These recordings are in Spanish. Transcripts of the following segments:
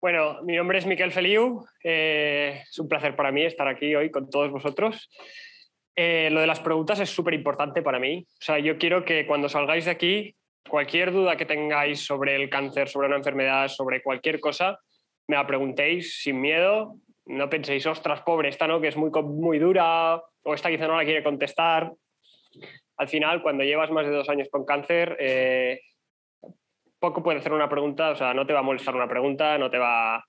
Bueno, mi nombre es Miquel Feliu. Eh, es un placer para mí estar aquí hoy con todos vosotros. Eh, lo de las preguntas es súper importante para mí. O sea, yo quiero que cuando salgáis de aquí, cualquier duda que tengáis sobre el cáncer, sobre una enfermedad, sobre cualquier cosa, me la preguntéis sin miedo. No penséis, ostras, pobre, esta no, que es muy, muy dura, o esta quizá no la quiere contestar. Al final, cuando llevas más de dos años con cáncer, eh, poco puede hacer una pregunta, o sea, no te va a molestar una pregunta, no te va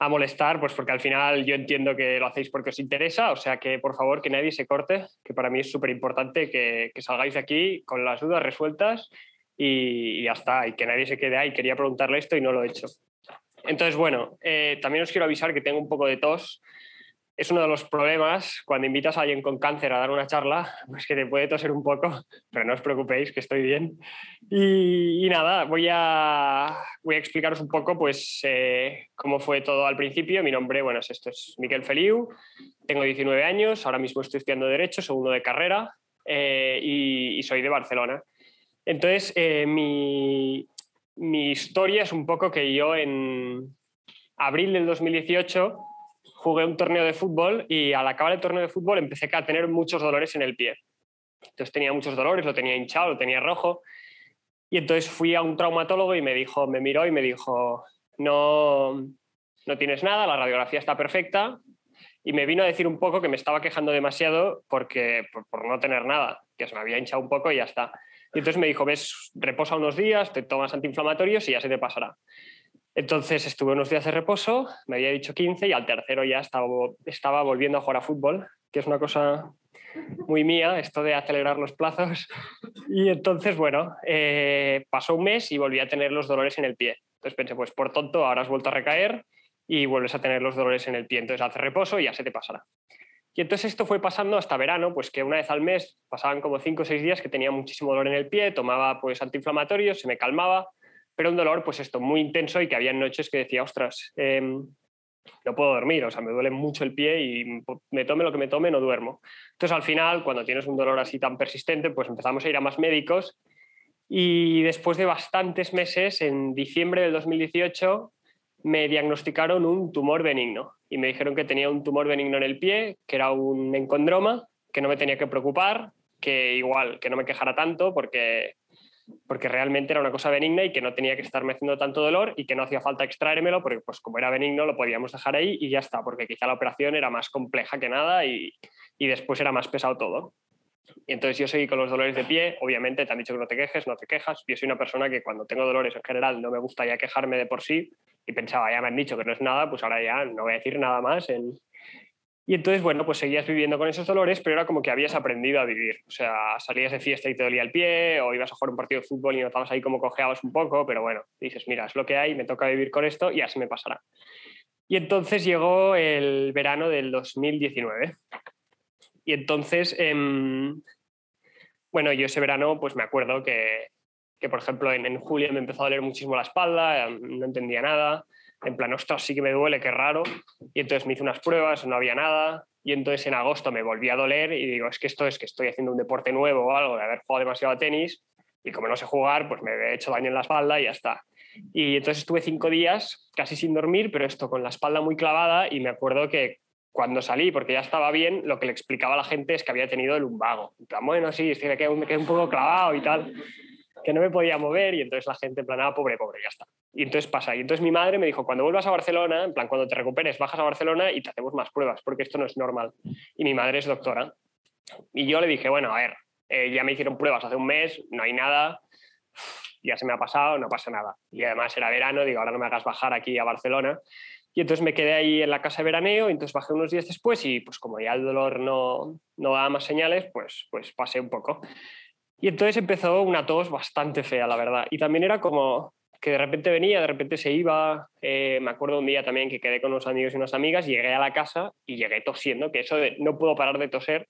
a molestar, pues porque al final yo entiendo que lo hacéis porque os interesa, o sea que por favor que nadie se corte, que para mí es súper importante que, salgáis de aquí con las dudas resueltas y, ya está, y que nadie se quede ahí, quería preguntarle esto y no lo he hecho. Entonces, bueno, eh, también os quiero avisar que tengo un poco de tos, es uno de los problemas cuando invitas a alguien con cáncer a dar una charla, pues que te puede toser un poco, pero no os preocupéis, que estoy bien. Y, nada, voy a, explicaros un poco pues, eh, cómo fue todo al principio. Mi nombre, bueno, es esto es Miquel Feliu, tengo 19 años, ahora mismo estoy estudiando Derecho, segundo de carrera, eh, y, soy de Barcelona. Entonces, eh, mi, mi historia es un poco que yo en abril del 2018 jugué un torneo de fútbol y al acabar el torneo de fútbol empecé a tener muchos dolores en el pie. Entonces tenía muchos dolores, lo tenía hinchado, lo tenía rojo. Y entonces fui a un traumatólogo y me dijo, me miró y me dijo, no, no tienes nada, la radiografía está perfecta. Y me vino a decir un poco que me estaba quejando demasiado porque, por, por no tener nada, que se me había hinchado un poco y ya está. Y entonces me dijo, ves, reposa unos días, te tomas antiinflamatorios y ya se te pasará. Entonces estuve unos días de reposo, me había dicho 15 y al tercero ya estaba, volviendo a jugar a fútbol, que es una cosa muy mía, esto de acelerar los plazos. Y entonces, bueno, eh, pasó un mes y volví a tener los dolores en el pie. Entonces pensé, pues por tonto, ahora has vuelto a recaer y vuelves a tener los dolores en el pie. Entonces hace reposo y ya se te pasará. Y entonces esto fue pasando hasta verano, pues que una vez al mes pasaban como 5 o 6 días que tenía muchísimo dolor en el pie, tomaba pues antiinflamatorios, se me calmaba pero un dolor, pues esto, muy intenso y que había noches que decía, ostras, em, no puedo dormir, o sea, me duele mucho el pie y me tome lo que me tome, no duermo. Entonces, al final, cuando tienes un dolor así tan persistente, pues empezamos a ir a más médicos y después de bastantes meses, en diciembre del 2018, me diagnosticaron un tumor benigno y me dijeron que tenía un tumor benigno en el pie, que era un encondroma, que no me tenía que preocupar, que igual, que no me quejara tanto porque porque realmente era una cosa benigna y que no tenía que estarme haciendo tanto dolor y que no hacía falta extraérmelo porque pues como era benigno lo podíamos dejar ahí y ya está, porque quizá la operación era más compleja que nada y, y después era más pesado todo. Y entonces yo seguí con los dolores de pie, obviamente te han dicho que no te quejes, no te quejas, yo soy una persona que cuando tengo dolores en general no me gusta ya quejarme de por sí y pensaba, ya me han dicho que no es nada, pues ahora ya no voy a decir nada más en, y entonces, bueno, pues seguías viviendo con esos dolores, pero era como que habías aprendido a vivir. O sea, salías de fiesta y te dolía el pie, o ibas a jugar un partido de fútbol y notabas ahí como cojeabas un poco, pero bueno, dices, mira, es lo que hay, me toca vivir con esto y así me pasará. Y entonces llegó el verano del 2019. Y entonces, em, bueno, yo ese verano, pues me acuerdo que, que por ejemplo, en, en julio me empezó a doler muchísimo la espalda, em, no entendía nada en plan, ostras, sí que me duele, qué raro. Y entonces me hice unas pruebas, no había nada. Y entonces en agosto me volví a doler y digo, es que esto es que estoy haciendo un deporte nuevo o algo, de haber jugado demasiado a tenis. Y como no sé jugar, pues me he hecho daño en la espalda y ya está. Y entonces estuve cinco días casi sin dormir, pero esto con la espalda muy clavada. Y me acuerdo que cuando salí, porque ya estaba bien, lo que le explicaba a la gente es que había tenido el lumbago. En plan, bueno, sí, es que me quedé, me quedé un poco clavado y tal que no me podía mover y entonces la gente en plan, ah, pobre, pobre, ya está. Y entonces pasa. Y entonces mi madre me dijo, cuando vuelvas a Barcelona, en plan, cuando te recuperes, bajas a Barcelona y te hacemos más pruebas, porque esto no es normal. Y mi madre es doctora. Y yo le dije, bueno, a ver, eh, ya me hicieron pruebas hace un mes, no hay nada, ya se me ha pasado, no pasa nada. Y además era verano, digo, ahora no me hagas bajar aquí a Barcelona. Y entonces me quedé ahí en la casa de veraneo, y entonces bajé unos días después y pues como ya el dolor no, no daba más señales, pues, pues pasé un poco. Y entonces empezó una tos bastante fea, la verdad. Y también era como que de repente venía, de repente se iba. Eh, me acuerdo un día también que quedé con unos amigos y unas amigas, llegué a la casa y llegué tosiendo, que eso de no puedo parar de toser.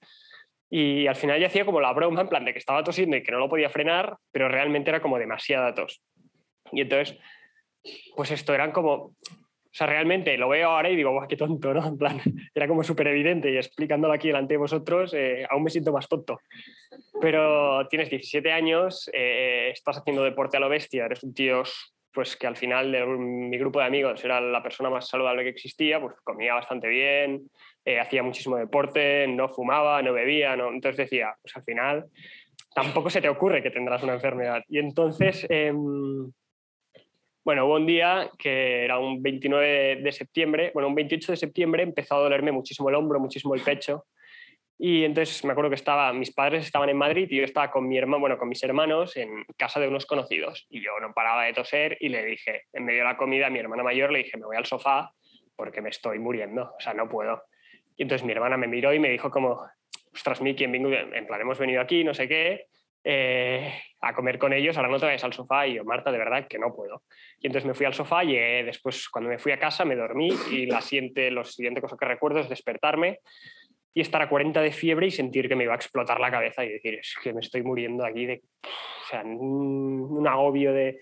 Y al final ya hacía como la broma, en plan de que estaba tosiendo y que no lo podía frenar, pero realmente era como demasiada tos. Y entonces, pues esto eran como o sea, realmente lo veo ahora y digo, guau, qué tonto, ¿no? En plan, era como súper evidente y explicándolo aquí delante de vosotros, eh, aún me siento más tonto. Pero tienes 17 años, eh, estás haciendo deporte a lo bestia, eres un tío pues que al final de mi grupo de amigos era la persona más saludable que existía, pues comía bastante bien, eh, hacía muchísimo deporte, no fumaba, no bebía, no... entonces decía, pues al final tampoco se te ocurre que tendrás una enfermedad. Y entonces, em, bueno, hubo un día que era un 29 de septiembre, bueno, un 28 de septiembre empezó a dolerme muchísimo el hombro, muchísimo el pecho. Y entonces me acuerdo que estaba, mis padres estaban en Madrid y yo estaba con mi hermano, bueno, con mis hermanos en casa de unos conocidos. Y yo no paraba de toser y le dije, en medio de la comida, a mi hermana mayor le dije, me voy al sofá porque me estoy muriendo, o sea, no puedo. Y entonces mi hermana me miró y me dijo como, ostras, Miki, en, plan, hemos venido aquí, no sé qué, eh, a comer con ellos, ahora no te vayas al sofá. Y yo, Marta, de verdad que no puedo. Y entonces me fui al sofá y después, cuando me fui a casa, me dormí y la siguiente, lo siguiente cosa que recuerdo es despertarme y estar a 40 de fiebre y sentir que me iba a explotar la cabeza y decir, es que me estoy muriendo aquí de, o sea, un, agobio de...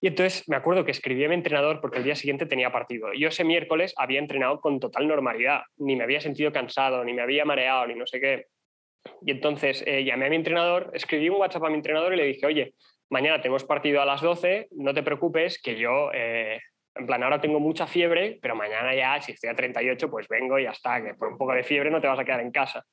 Y entonces me acuerdo que escribí a mi entrenador porque el día siguiente tenía partido. Yo ese miércoles había entrenado con total normalidad, ni me había sentido cansado, ni me había mareado, ni no sé qué. Y entonces eh, llamé a mi entrenador, escribí un WhatsApp a mi entrenador y le dije, oye, mañana tenemos partido a las 12, no te preocupes, que yo eh, en plan, ahora tengo mucha fiebre, pero mañana ya, si estoy a 38, pues vengo y ya está, que por un poco de fiebre no te vas a quedar en casa.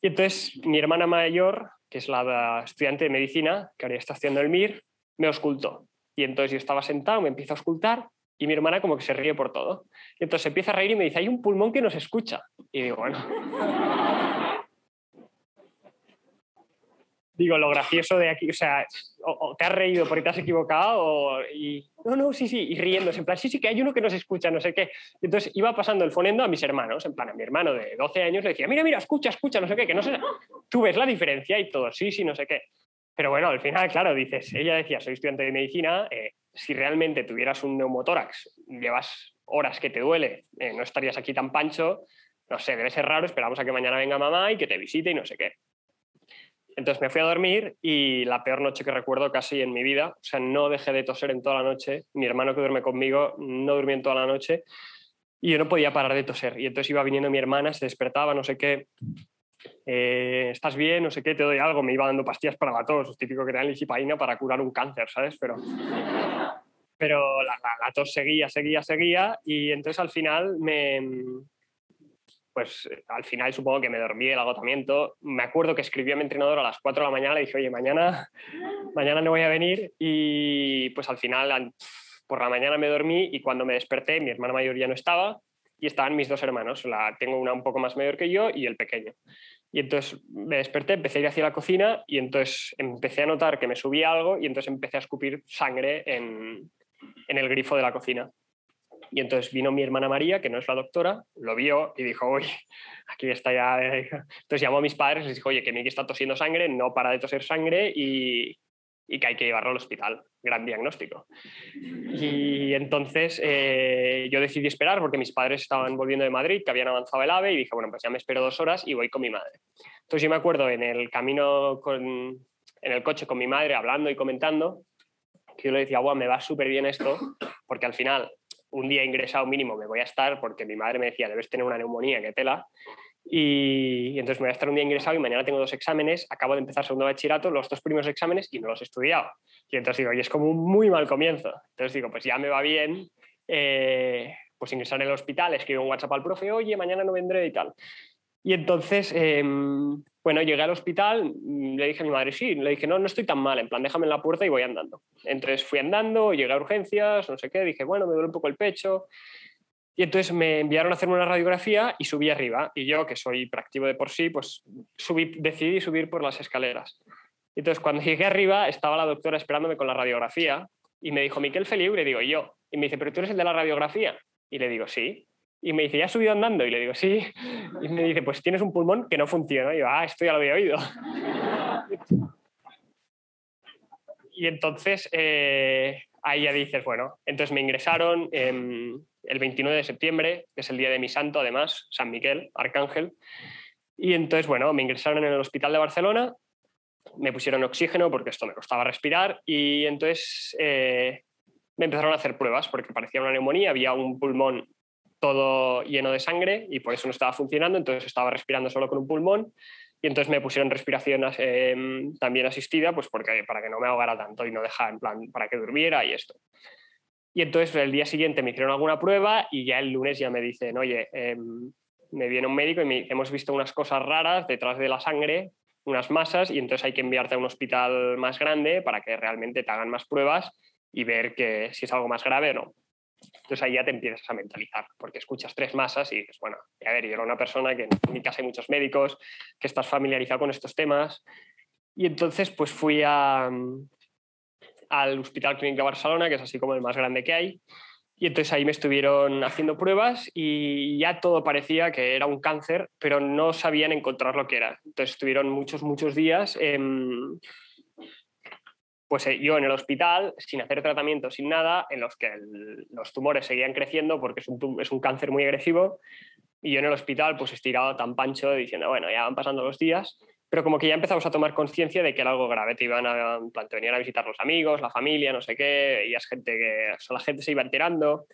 Y entonces mi hermana mayor, que es la estudiante de medicina, que ahora está haciendo el MIR, me auscultó. Y entonces yo estaba sentado, me empiezo a auscultar y mi hermana como que se ríe por todo. Y entonces empieza a reír y me dice, hay un pulmón que nos escucha. Y digo, bueno, digo, lo gracioso de aquí, o sea, o, te has reído porque te has equivocado, y no, no, sí, sí, y riéndose, en plan, sí, sí, que hay uno que nos escucha, no sé qué. entonces iba pasando el fonendo a mis hermanos, en plan, a mi hermano de 12 años le decía, mira, mira, escucha, escucha, no sé qué, que no sé, tú ves la diferencia y todo, sí, sí, no sé qué. Pero bueno, al final, claro, dices, ella decía, soy estudiante de medicina, eh, si realmente tuvieras un neumotórax, llevas horas que te duele, eh, no estarías aquí tan pancho, no sé, debe ser raro, esperamos a que mañana venga mamá y que te visite y no sé qué. Entonces me fui a dormir y la peor noche que recuerdo casi en mi vida, o sea, no dejé de toser en toda la noche, mi hermano que duerme conmigo no durmió en toda la noche y yo no podía parar de toser. Y entonces iba viniendo mi hermana, se despertaba, no sé qué, eh, ¿estás bien? No sé qué, te doy algo, me iba dando pastillas para la tos, típico que te dan lisipaína para curar un cáncer, ¿sabes? Pero, pero la tos seguía, seguía, seguía y entonces al final me, pues al final supongo que me dormí el agotamiento. Me acuerdo que escribí a mi entrenador a las 4 de la mañana, le dije, oye, mañana, mañana no voy a venir y pues al final por la mañana me dormí y cuando me desperté mi hermana mayor ya no estaba y estaban mis dos hermanos, la, tengo una un poco más mayor que yo y el pequeño. Y entonces me desperté, empecé a ir hacia la cocina y entonces empecé a notar que me subía algo y entonces empecé a escupir sangre en, en el grifo de la cocina. Y entonces vino mi hermana María, que no es la doctora, lo vio y dijo, oye, aquí está ya. Entonces llamó a mis padres y les dijo, oye, que Miki está tosiendo sangre, no para de toser sangre y, y que hay que llevarlo al hospital. Gran diagnóstico. Y entonces eh, yo decidí esperar porque mis padres estaban volviendo de Madrid, que habían avanzado el AVE, y dije, bueno, pues ya me espero dos horas y voy con mi madre. Entonces yo me acuerdo en el camino con, en el coche con mi madre hablando y comentando que yo le decía, wow, me va súper bien esto, porque al final un día ingresado mínimo me voy a estar, porque mi madre me decía, debes tener una neumonía, que tela. Y, entonces me voy a estar un día ingresado y mañana tengo dos exámenes, acabo de empezar segundo bachillerato, los dos primeros exámenes y no los he estudiado. Y entonces digo, y es como un muy mal comienzo. Entonces digo, pues ya me va bien, eh, pues ingresar en el hospital, escribo un WhatsApp al profe, oye, mañana no vendré y tal. Y entonces, em, bueno, llegué al hospital, mm, le dije a mi madre, sí, le dije, no, no estoy tan mal, en plan, déjame en la puerta y voy andando. Entonces fui andando, llegué a urgencias, no sé qué, dije, bueno, me duele un poco el pecho. Y entonces me enviaron a hacerme una radiografía y subí arriba. Y yo, que soy práctico de por sí, pues subí, decidí subir por las escaleras. Entonces, cuando llegué arriba, estaba la doctora esperándome con la radiografía y me dijo, Miquel Feliu, le digo yo. Y me dice, ¿pero tú eres el de la radiografía? Y le digo, sí. Y me dice, ¿ya has subido andando? Y le digo, sí. Y me dice, pues tienes un pulmón que no funciona. Y yo, ah, esto ya lo había oído. Y entonces eh, ahí ya dices, bueno, entonces me ingresaron el 29 de septiembre, que es el día de mi santo, además, San Miguel, Arcángel. Y entonces, bueno, me ingresaron en el hospital de Barcelona, me pusieron oxígeno porque esto me costaba respirar y entonces eh, me empezaron a hacer pruebas porque parecía una neumonía, había un pulmón todo lleno de sangre y por eso no estaba funcionando, entonces estaba respirando solo con un pulmón y entonces me pusieron respiración em, también asistida, pues porque, para que no me ahogara tanto y no dejar en plan, para que durmiera y esto. Y entonces el día siguiente me hicieron alguna prueba y ya el lunes ya me dicen, oye, em, me viene un médico y me hemos visto unas cosas raras detrás de la sangre, unas masas, y entonces hay que enviarte a un hospital más grande para que realmente te hagan más pruebas y ver que si es algo más grave o no. Entonces ahí ya te empiezas a mentalizar, porque escuchas tres masas y dices, bueno, a ver, yo era una persona que en mi casa hay muchos médicos, que estás familiarizado con estos temas. Y entonces pues fui al Hospital Clínico de Barcelona, que es así como el más grande que hay. Y entonces ahí me estuvieron haciendo pruebas y ya todo parecía que era un cáncer, pero no sabían encontrar lo que era. Entonces estuvieron muchos, muchos días pues eh, yo en el hospital, sin hacer tratamiento, sin nada, en los que los tumores seguían creciendo porque es un, es un, cáncer muy agresivo, y yo en el hospital pues estirado tan pancho diciendo, bueno, ya van pasando los días, pero como que ya empezamos a tomar conciencia de que era algo grave, te iban a, te venían a visitar los amigos, la familia, no sé qué, y gente que, la gente se iba enterando.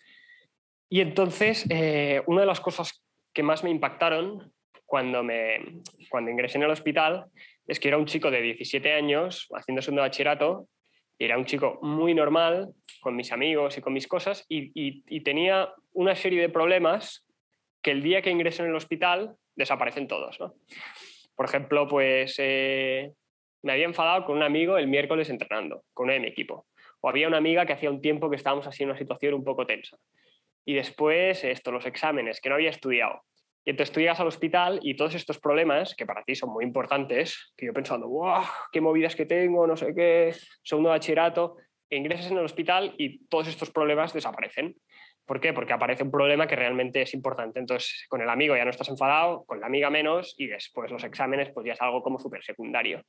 Y entonces, eh, una de las cosas que más me impactaron cuando, me, cuando ingresé en el hospital es que era un chico de 17 años haciendo segundo bachillerato y era un chico muy normal con mis amigos y con mis cosas y, tenía una serie de problemas que el día que ingreso en el hospital desaparecen todos. Por ejemplo, pues eh, me había enfadado con un amigo el miércoles entrenando, con uno de mi equipo. O había una amiga que hacía un tiempo que estábamos así en una situación un poco tensa. Y después, esto, los exámenes, que no había estudiado. Y entonces tú llegas al hospital y todos estos problemas, que para ti son muy importantes, que yo pensando, ¡wow! ¡Qué movidas que tengo! No sé qué, segundo bachillerato, ingresas en el hospital y todos estos problemas desaparecen. ¿Por qué? Porque aparece un problema que realmente es importante. Entonces, con el amigo ya no estás enfadado, con la amiga menos, y después los exámenes, pues ya es algo como súper secundario.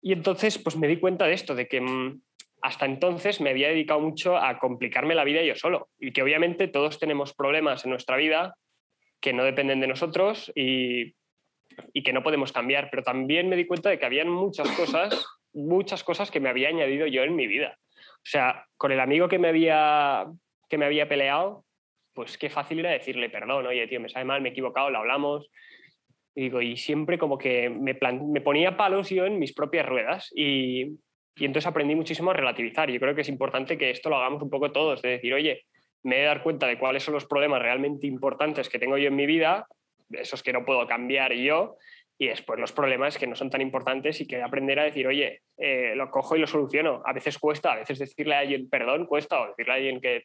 Y entonces, pues me di cuenta de esto, de que mm, hasta entonces me había dedicado mucho a complicarme la vida yo solo. Y que obviamente todos tenemos problemas en nuestra vida que no dependen de nosotros y, que no podemos cambiar. Pero también me di cuenta de que habían muchas cosas, muchas cosas que me había añadido yo en mi vida. O sea, con el amigo que me había, que me había peleado, pues qué fácil era decirle perdón, oye, tío, me sabe mal, me he equivocado, lo hablamos. Y digo, y siempre como que me, me ponía palos yo en mis propias ruedas y, y entonces aprendí muchísimo a relativizar. Yo creo que es importante que esto lo hagamos un poco todos, de decir, oye, me he de dar cuenta de cuáles son los problemas realmente importantes que tengo yo en mi vida, esos que no puedo cambiar yo, y después los problemas que no son tan importantes y que aprender a decir, oye, eh, lo cojo y lo soluciono. A veces cuesta, a veces decirle a alguien perdón cuesta, o decirle a alguien que,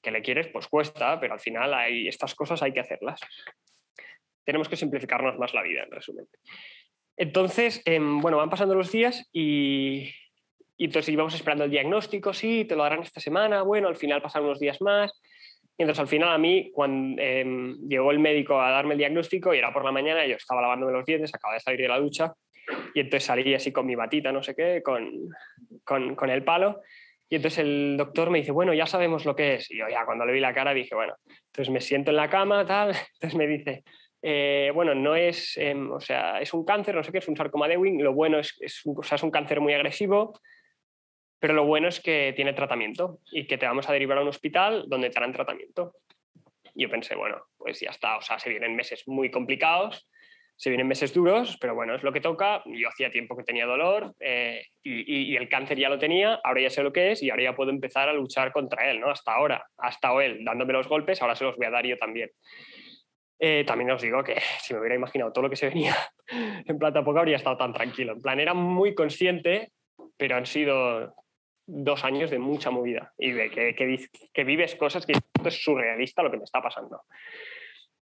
que le quieres, pues cuesta, pero al final hay, estas cosas hay que hacerlas. Tenemos que simplificarnos más la vida, en resumen. Entonces, em, bueno, van pasando los días y, y entonces íbamos esperando el diagnóstico, sí, te lo darán esta semana, bueno, al final pasaron unos días más. Y entonces al final a mí, cuando em, llegó el médico a darme el diagnóstico y era por la mañana, yo estaba lavándome los dientes, acababa de salir de la ducha y entonces salí así con mi batita, no sé qué, con, con, con el palo. Y entonces el doctor me dice, bueno, ya sabemos lo que es. Y yo ya cuando le vi la cara dije, bueno, entonces me siento en la cama, tal. Entonces me dice, eh, bueno, no es, em, o sea, es un cáncer, no sé qué, es un sarcoma de Ewing. Lo bueno es, es, o sea, es un cáncer muy agresivo. Pero lo bueno es que tiene tratamiento y que te vamos a derivar a un hospital donde te harán tratamiento. Y yo pensé, bueno, pues ya está, o sea, se vienen meses muy complicados, se vienen meses duros, pero bueno, es lo que toca. Yo hacía tiempo que tenía dolor eh, y, el cáncer ya lo tenía, ahora ya sé lo que es y ahora ya puedo empezar a luchar contra él, ¿no? Hasta ahora ha estado él dándome los golpes, ahora se los voy a dar yo también. Eh, también os digo que si me hubiera imaginado todo lo que se venía en plata poca habría estado tan tranquilo. En plan, era muy consciente, pero han sido dos años de mucha movida y de que, que, vives cosas que es surrealista lo que me está pasando.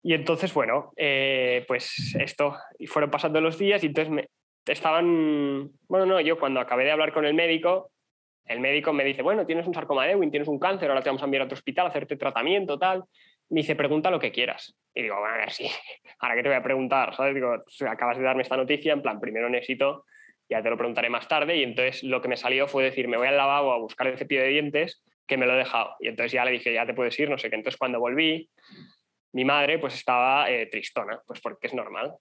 Y entonces, bueno, eh, pues esto, y fueron pasando los días y entonces me, estaban, bueno, no, yo cuando acabé de hablar con el médico, el médico me dice, bueno, tienes un sarcoma de Ewing, tienes un cáncer, ahora te vamos a enviar a otro hospital a hacerte tratamiento, tal. Me dice, pregunta lo que quieras. Y digo, bueno, a ver, sí, ahora que te voy a preguntar, ¿sabes? Digo, acabas de darme esta noticia, en plan, primero necesito ya te lo preguntaré más tarde, y entonces lo que me salió fue decir, me voy al lavabo a buscar el cepillo de dientes, que me lo he dejado. Y entonces ya le dije, ya te puedes ir, no sé qué. Entonces cuando volví, mi madre pues estaba eh, tristona, pues porque es normal.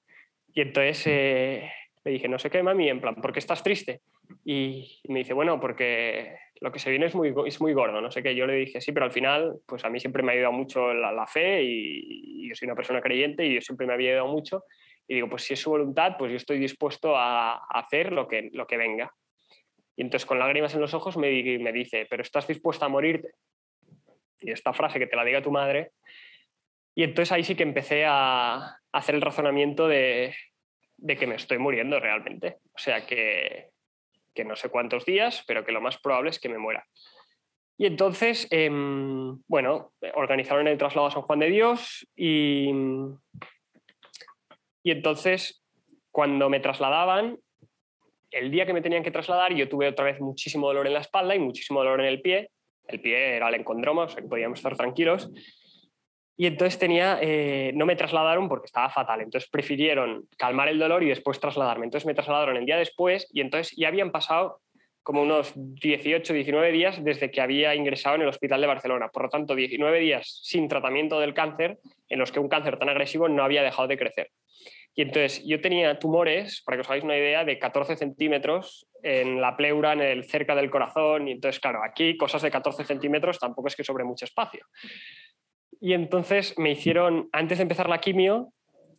Y entonces eh, le dije, no sé qué, mami, en plan, ¿por qué estás triste? Y, me dice, bueno, porque lo que se viene es muy, es muy gordo, no sé qué. Yo le dije, sí, pero al final, pues a mí siempre me ha ayudado mucho la, fe y, y, yo soy una persona creyente y yo siempre me había ayudado mucho Y digo, pues si es su voluntad, pues yo estoy dispuesto a, hacer lo que, lo que venga. Y entonces con lágrimas en los ojos me, me dice, pero ¿estás dispuesta a morirte? Y esta frase que te la diga tu madre. Y entonces ahí sí que empecé a hacer el razonamiento de, de que me estoy muriendo realmente. O sea que, que no sé cuántos días, pero que lo más probable es que me muera. Y entonces, em, bueno, organizaron el traslado a San Juan de Dios y, y entonces cuando me trasladaban, el día que me tenían que trasladar, yo tuve otra vez muchísimo dolor en la espalda y muchísimo dolor en el pie. El pie era el encondroma, o sea que podíamos estar tranquilos. Y entonces tenía, eh, no me trasladaron porque estaba fatal. Entonces prefirieron calmar el dolor y después trasladarme. Entonces me trasladaron el día después y entonces ya habían pasado como unos 18, 19 días desde que había ingresado en el hospital de Barcelona. Por lo tanto, 19 días sin tratamiento del cáncer en los que un cáncer tan agresivo no había dejado de crecer. Y entonces yo tenía tumores, para que os hagáis una idea, de 14 centímetros en la pleura, en el, cerca del corazón. Y entonces, claro, aquí cosas de 14 centímetros tampoco es que sobre mucho espacio. Y entonces me hicieron, antes de empezar la quimio,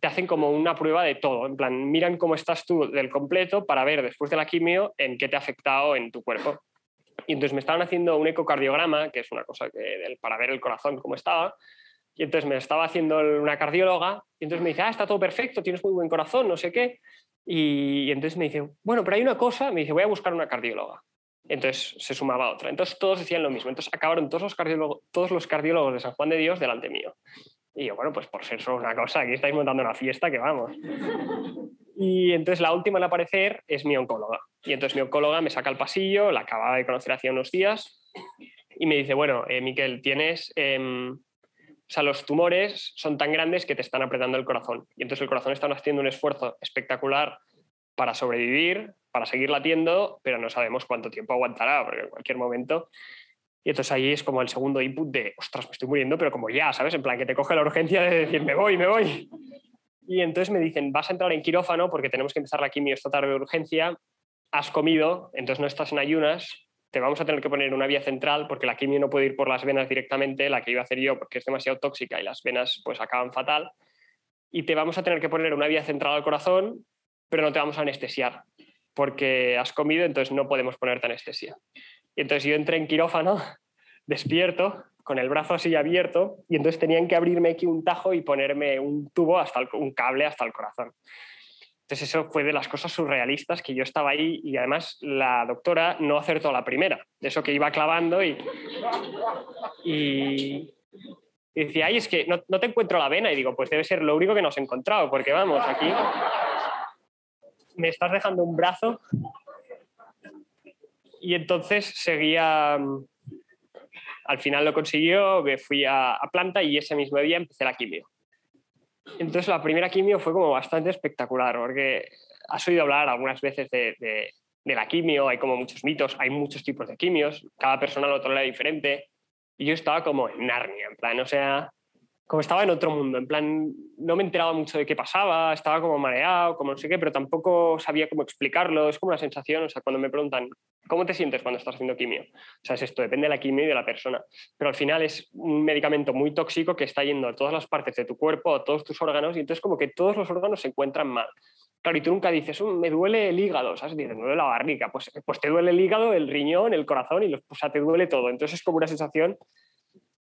te hacen como una prueba de todo. En plan, miran cómo estás tú del completo para ver después de la quimio en qué te ha afectado en tu cuerpo. Y entonces me estaban haciendo un ecocardiograma, que es una cosa que, para ver el corazón cómo estaba. Y entonces me estaba haciendo una cardióloga y entonces me dice, ah, está todo perfecto, tienes muy buen corazón, no sé qué. Y, entonces me dice, bueno, pero hay una cosa, me dice, voy a buscar una cardióloga. Entonces se sumaba otra. Entonces todos decían lo mismo. Entonces acabaron todos los, todos los cardiólogos de San Juan de Dios delante mío. Y yo, bueno, pues por ser solo una cosa, aquí estáis montando una fiesta que vamos. Y entonces la última en aparecer es mi oncóloga. Y entonces mi oncóloga me saca al pasillo, la acababa de conocer hacía unos días, y me dice, bueno, eh, Miquel, tienes... Em, o sea, los tumores son tan grandes que te están apretando el corazón. Y entonces el corazón está haciendo un esfuerzo espectacular para sobrevivir, para seguir latiendo, pero no sabemos cuánto tiempo aguantará, porque en cualquier momento. Y entonces ahí es como el segundo input de, ostras, me estoy muriendo, pero como ya, ¿sabes? En plan, que te coge la urgencia de decir, me voy, me voy. Y entonces me dicen, vas a entrar en quirófano porque tenemos que empezar la quimio esta tarde de urgencia, has comido, entonces no estás en ayunas, te vamos a tener que poner una vía central porque la quimio no puede ir por las venas directamente, la que iba a hacer yo porque es demasiado tóxica y las venas pues acaban fatal. Y te vamos a tener que poner una vía central al corazón pero no te vamos a anestesiar porque has comido, entonces no podemos ponerte anestesia. Y entonces yo entré en quirófano, despierto, con el brazo así abierto, y entonces tenían que abrirme aquí un tajo y ponerme un tubo, hasta un cable hasta el corazón. Entonces eso fue de las cosas surrealistas que yo estaba ahí y además la doctora no acertó la primera, de eso que iba clavando y, y, decía, ay, es que no, no te encuentro la vena y digo, pues debe ser lo único que nos he encontrado, porque vamos, aquí me estás dejando un brazo. Y entonces seguía, mm, al final lo consiguió, me fui a, planta y ese mismo día empecé la quimio. Entonces la primera quimio fue como bastante espectacular, porque has oído hablar algunas veces de, la quimio, hay como muchos mitos, hay muchos tipos de quimios, cada persona lo tolera diferente. Y yo estaba como en Narnia, en plan, o sea, como estaba en otro mundo, en plan, no me enteraba mucho de qué pasaba, estaba como mareado, como no sé qué, pero tampoco sabía cómo explicarlo, es como una sensación, o sea, cuando me preguntan, ¿cómo te sientes cuando estás haciendo quimio? O sea, es esto, depende de la quimio y de la persona, pero al final es un medicamento muy tóxico que está yendo a todas las partes de tu cuerpo, a todos tus órganos, y entonces como que todos los órganos se encuentran mal. Claro, y tú nunca dices, mm, me duele el hígado, ¿sabes? Dices, me duele la barriga, pues, pues te duele el hígado, el riñón, el corazón, y los, o sea, te duele todo. Entonces es como una sensación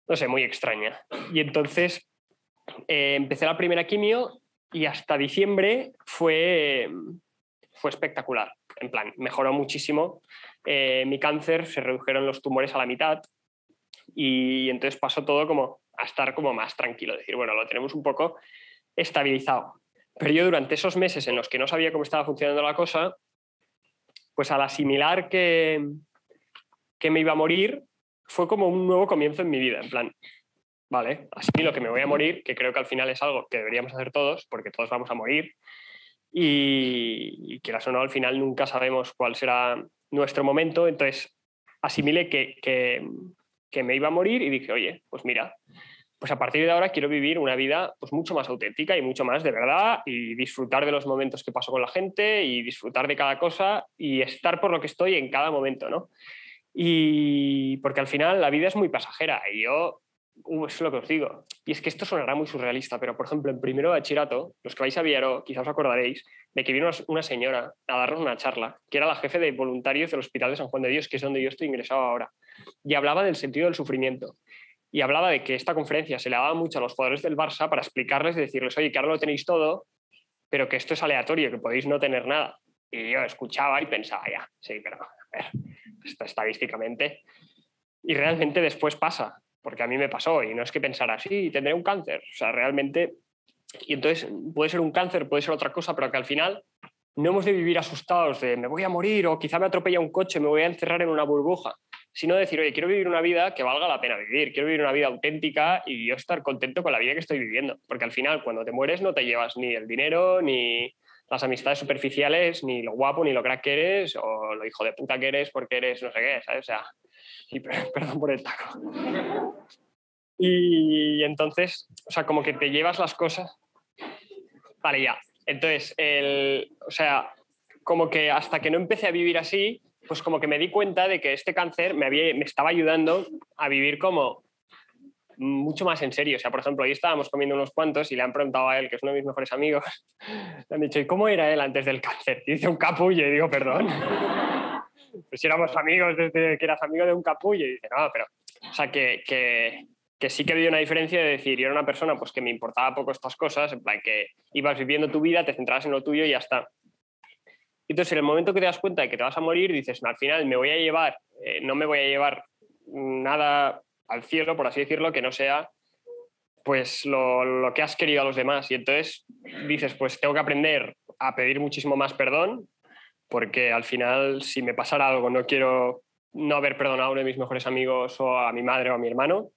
no sé, muy extraña. Y entonces eh, empecé la primera quimio y hasta diciembre fue, fue espectacular. En plan, mejoró muchísimo. Eh, mi cáncer se redujeron los tumores a la mitad y entonces pasó todo como a estar como más tranquilo, decir, bueno, lo tenemos un poco estabilizado. Pero yo durante esos meses en los que no sabía cómo estaba funcionando la cosa, pues al asimilar que, que me iba a morir, fue como un nuevo comienzo en mi vida, en plan, vale, lo que me voy a morir, que creo que al final es algo que deberíamos hacer todos, porque todos vamos a morir, y, y quieras o no, al final nunca sabemos cuál será nuestro momento, entonces asimilé que, que, que, me iba a morir y dije, oye, pues mira, pues a partir de ahora quiero vivir una vida pues mucho más auténtica y mucho más de verdad y disfrutar de los momentos que paso con la gente y disfrutar de cada cosa y estar por lo que estoy en cada momento, ¿no? Y porque al final la vida es muy pasajera y yo Uh, es lo que os digo. Y es que esto sonará muy surrealista, pero por ejemplo, en primero de bachillerato, los que vais a Viaro, quizás os acordaréis, de que vino una señora a darnos una charla, que era la jefe de voluntarios del Hospital de San Juan de Dios, que es donde yo estoy ingresado ahora, y hablaba del sentido del sufrimiento. Y hablaba de que esta conferencia se le daba mucho a los jugadores del Barça para explicarles y decirles, oye, que ahora lo tenéis todo, pero que esto es aleatorio, que podéis no tener nada. Y yo escuchaba y pensaba, ya, sí, pero a ver, estadísticamente. Y realmente después pasa porque a mí me pasó y no es que pensara, así tendré un cáncer. O sea, realmente, y entonces puede ser un cáncer, puede ser otra cosa, pero que al final no hemos de vivir asustados de me voy a morir o quizá me atropella un coche, me voy a encerrar en una burbuja, sino decir, oye, quiero vivir una vida que valga la pena vivir, quiero vivir una vida auténtica y yo estar contento con la vida que estoy viviendo, porque al final cuando te mueres no te llevas ni el dinero, ni las amistades superficiales, ni lo guapo, ni lo crack que eres, o lo hijo de puta que eres porque eres no sé qué, ¿sabes? O sea, perdón por el taco. Y entonces, o sea, como que te llevas las cosas. Vale, ya. Entonces, el, o sea, como que hasta que no empecé a vivir así, pues como que me di cuenta de que este cáncer me, había, me estaba ayudando a vivir como mucho más en serio. O sea, por ejemplo, hoy estábamos comiendo unos cuantos y le han preguntado a él, que es uno de mis mejores amigos, le han dicho, ¿y cómo era él antes del cáncer? Y dice un capullo y digo, perdón pues si éramos amigos desde que eras amigo de un capullo, y dice, no, pero, o sea, que, que, que sí que había una diferencia de decir, yo era una persona pues que me importaba poco estas cosas, en que ibas viviendo tu vida, te centrabas en lo tuyo y ya está. Entonces, en el momento que te das cuenta de que te vas a morir, dices, no, al final me voy a llevar, eh, no me voy a llevar nada al cielo, por así decirlo, que no sea pues lo, lo, que has querido a los demás. Y entonces dices, pues tengo que aprender a pedir muchísimo más perdón, porque al final si me pasara algo no quiero no haber perdonado a uno de mis mejores amigos o a mi madre o a mi hermano.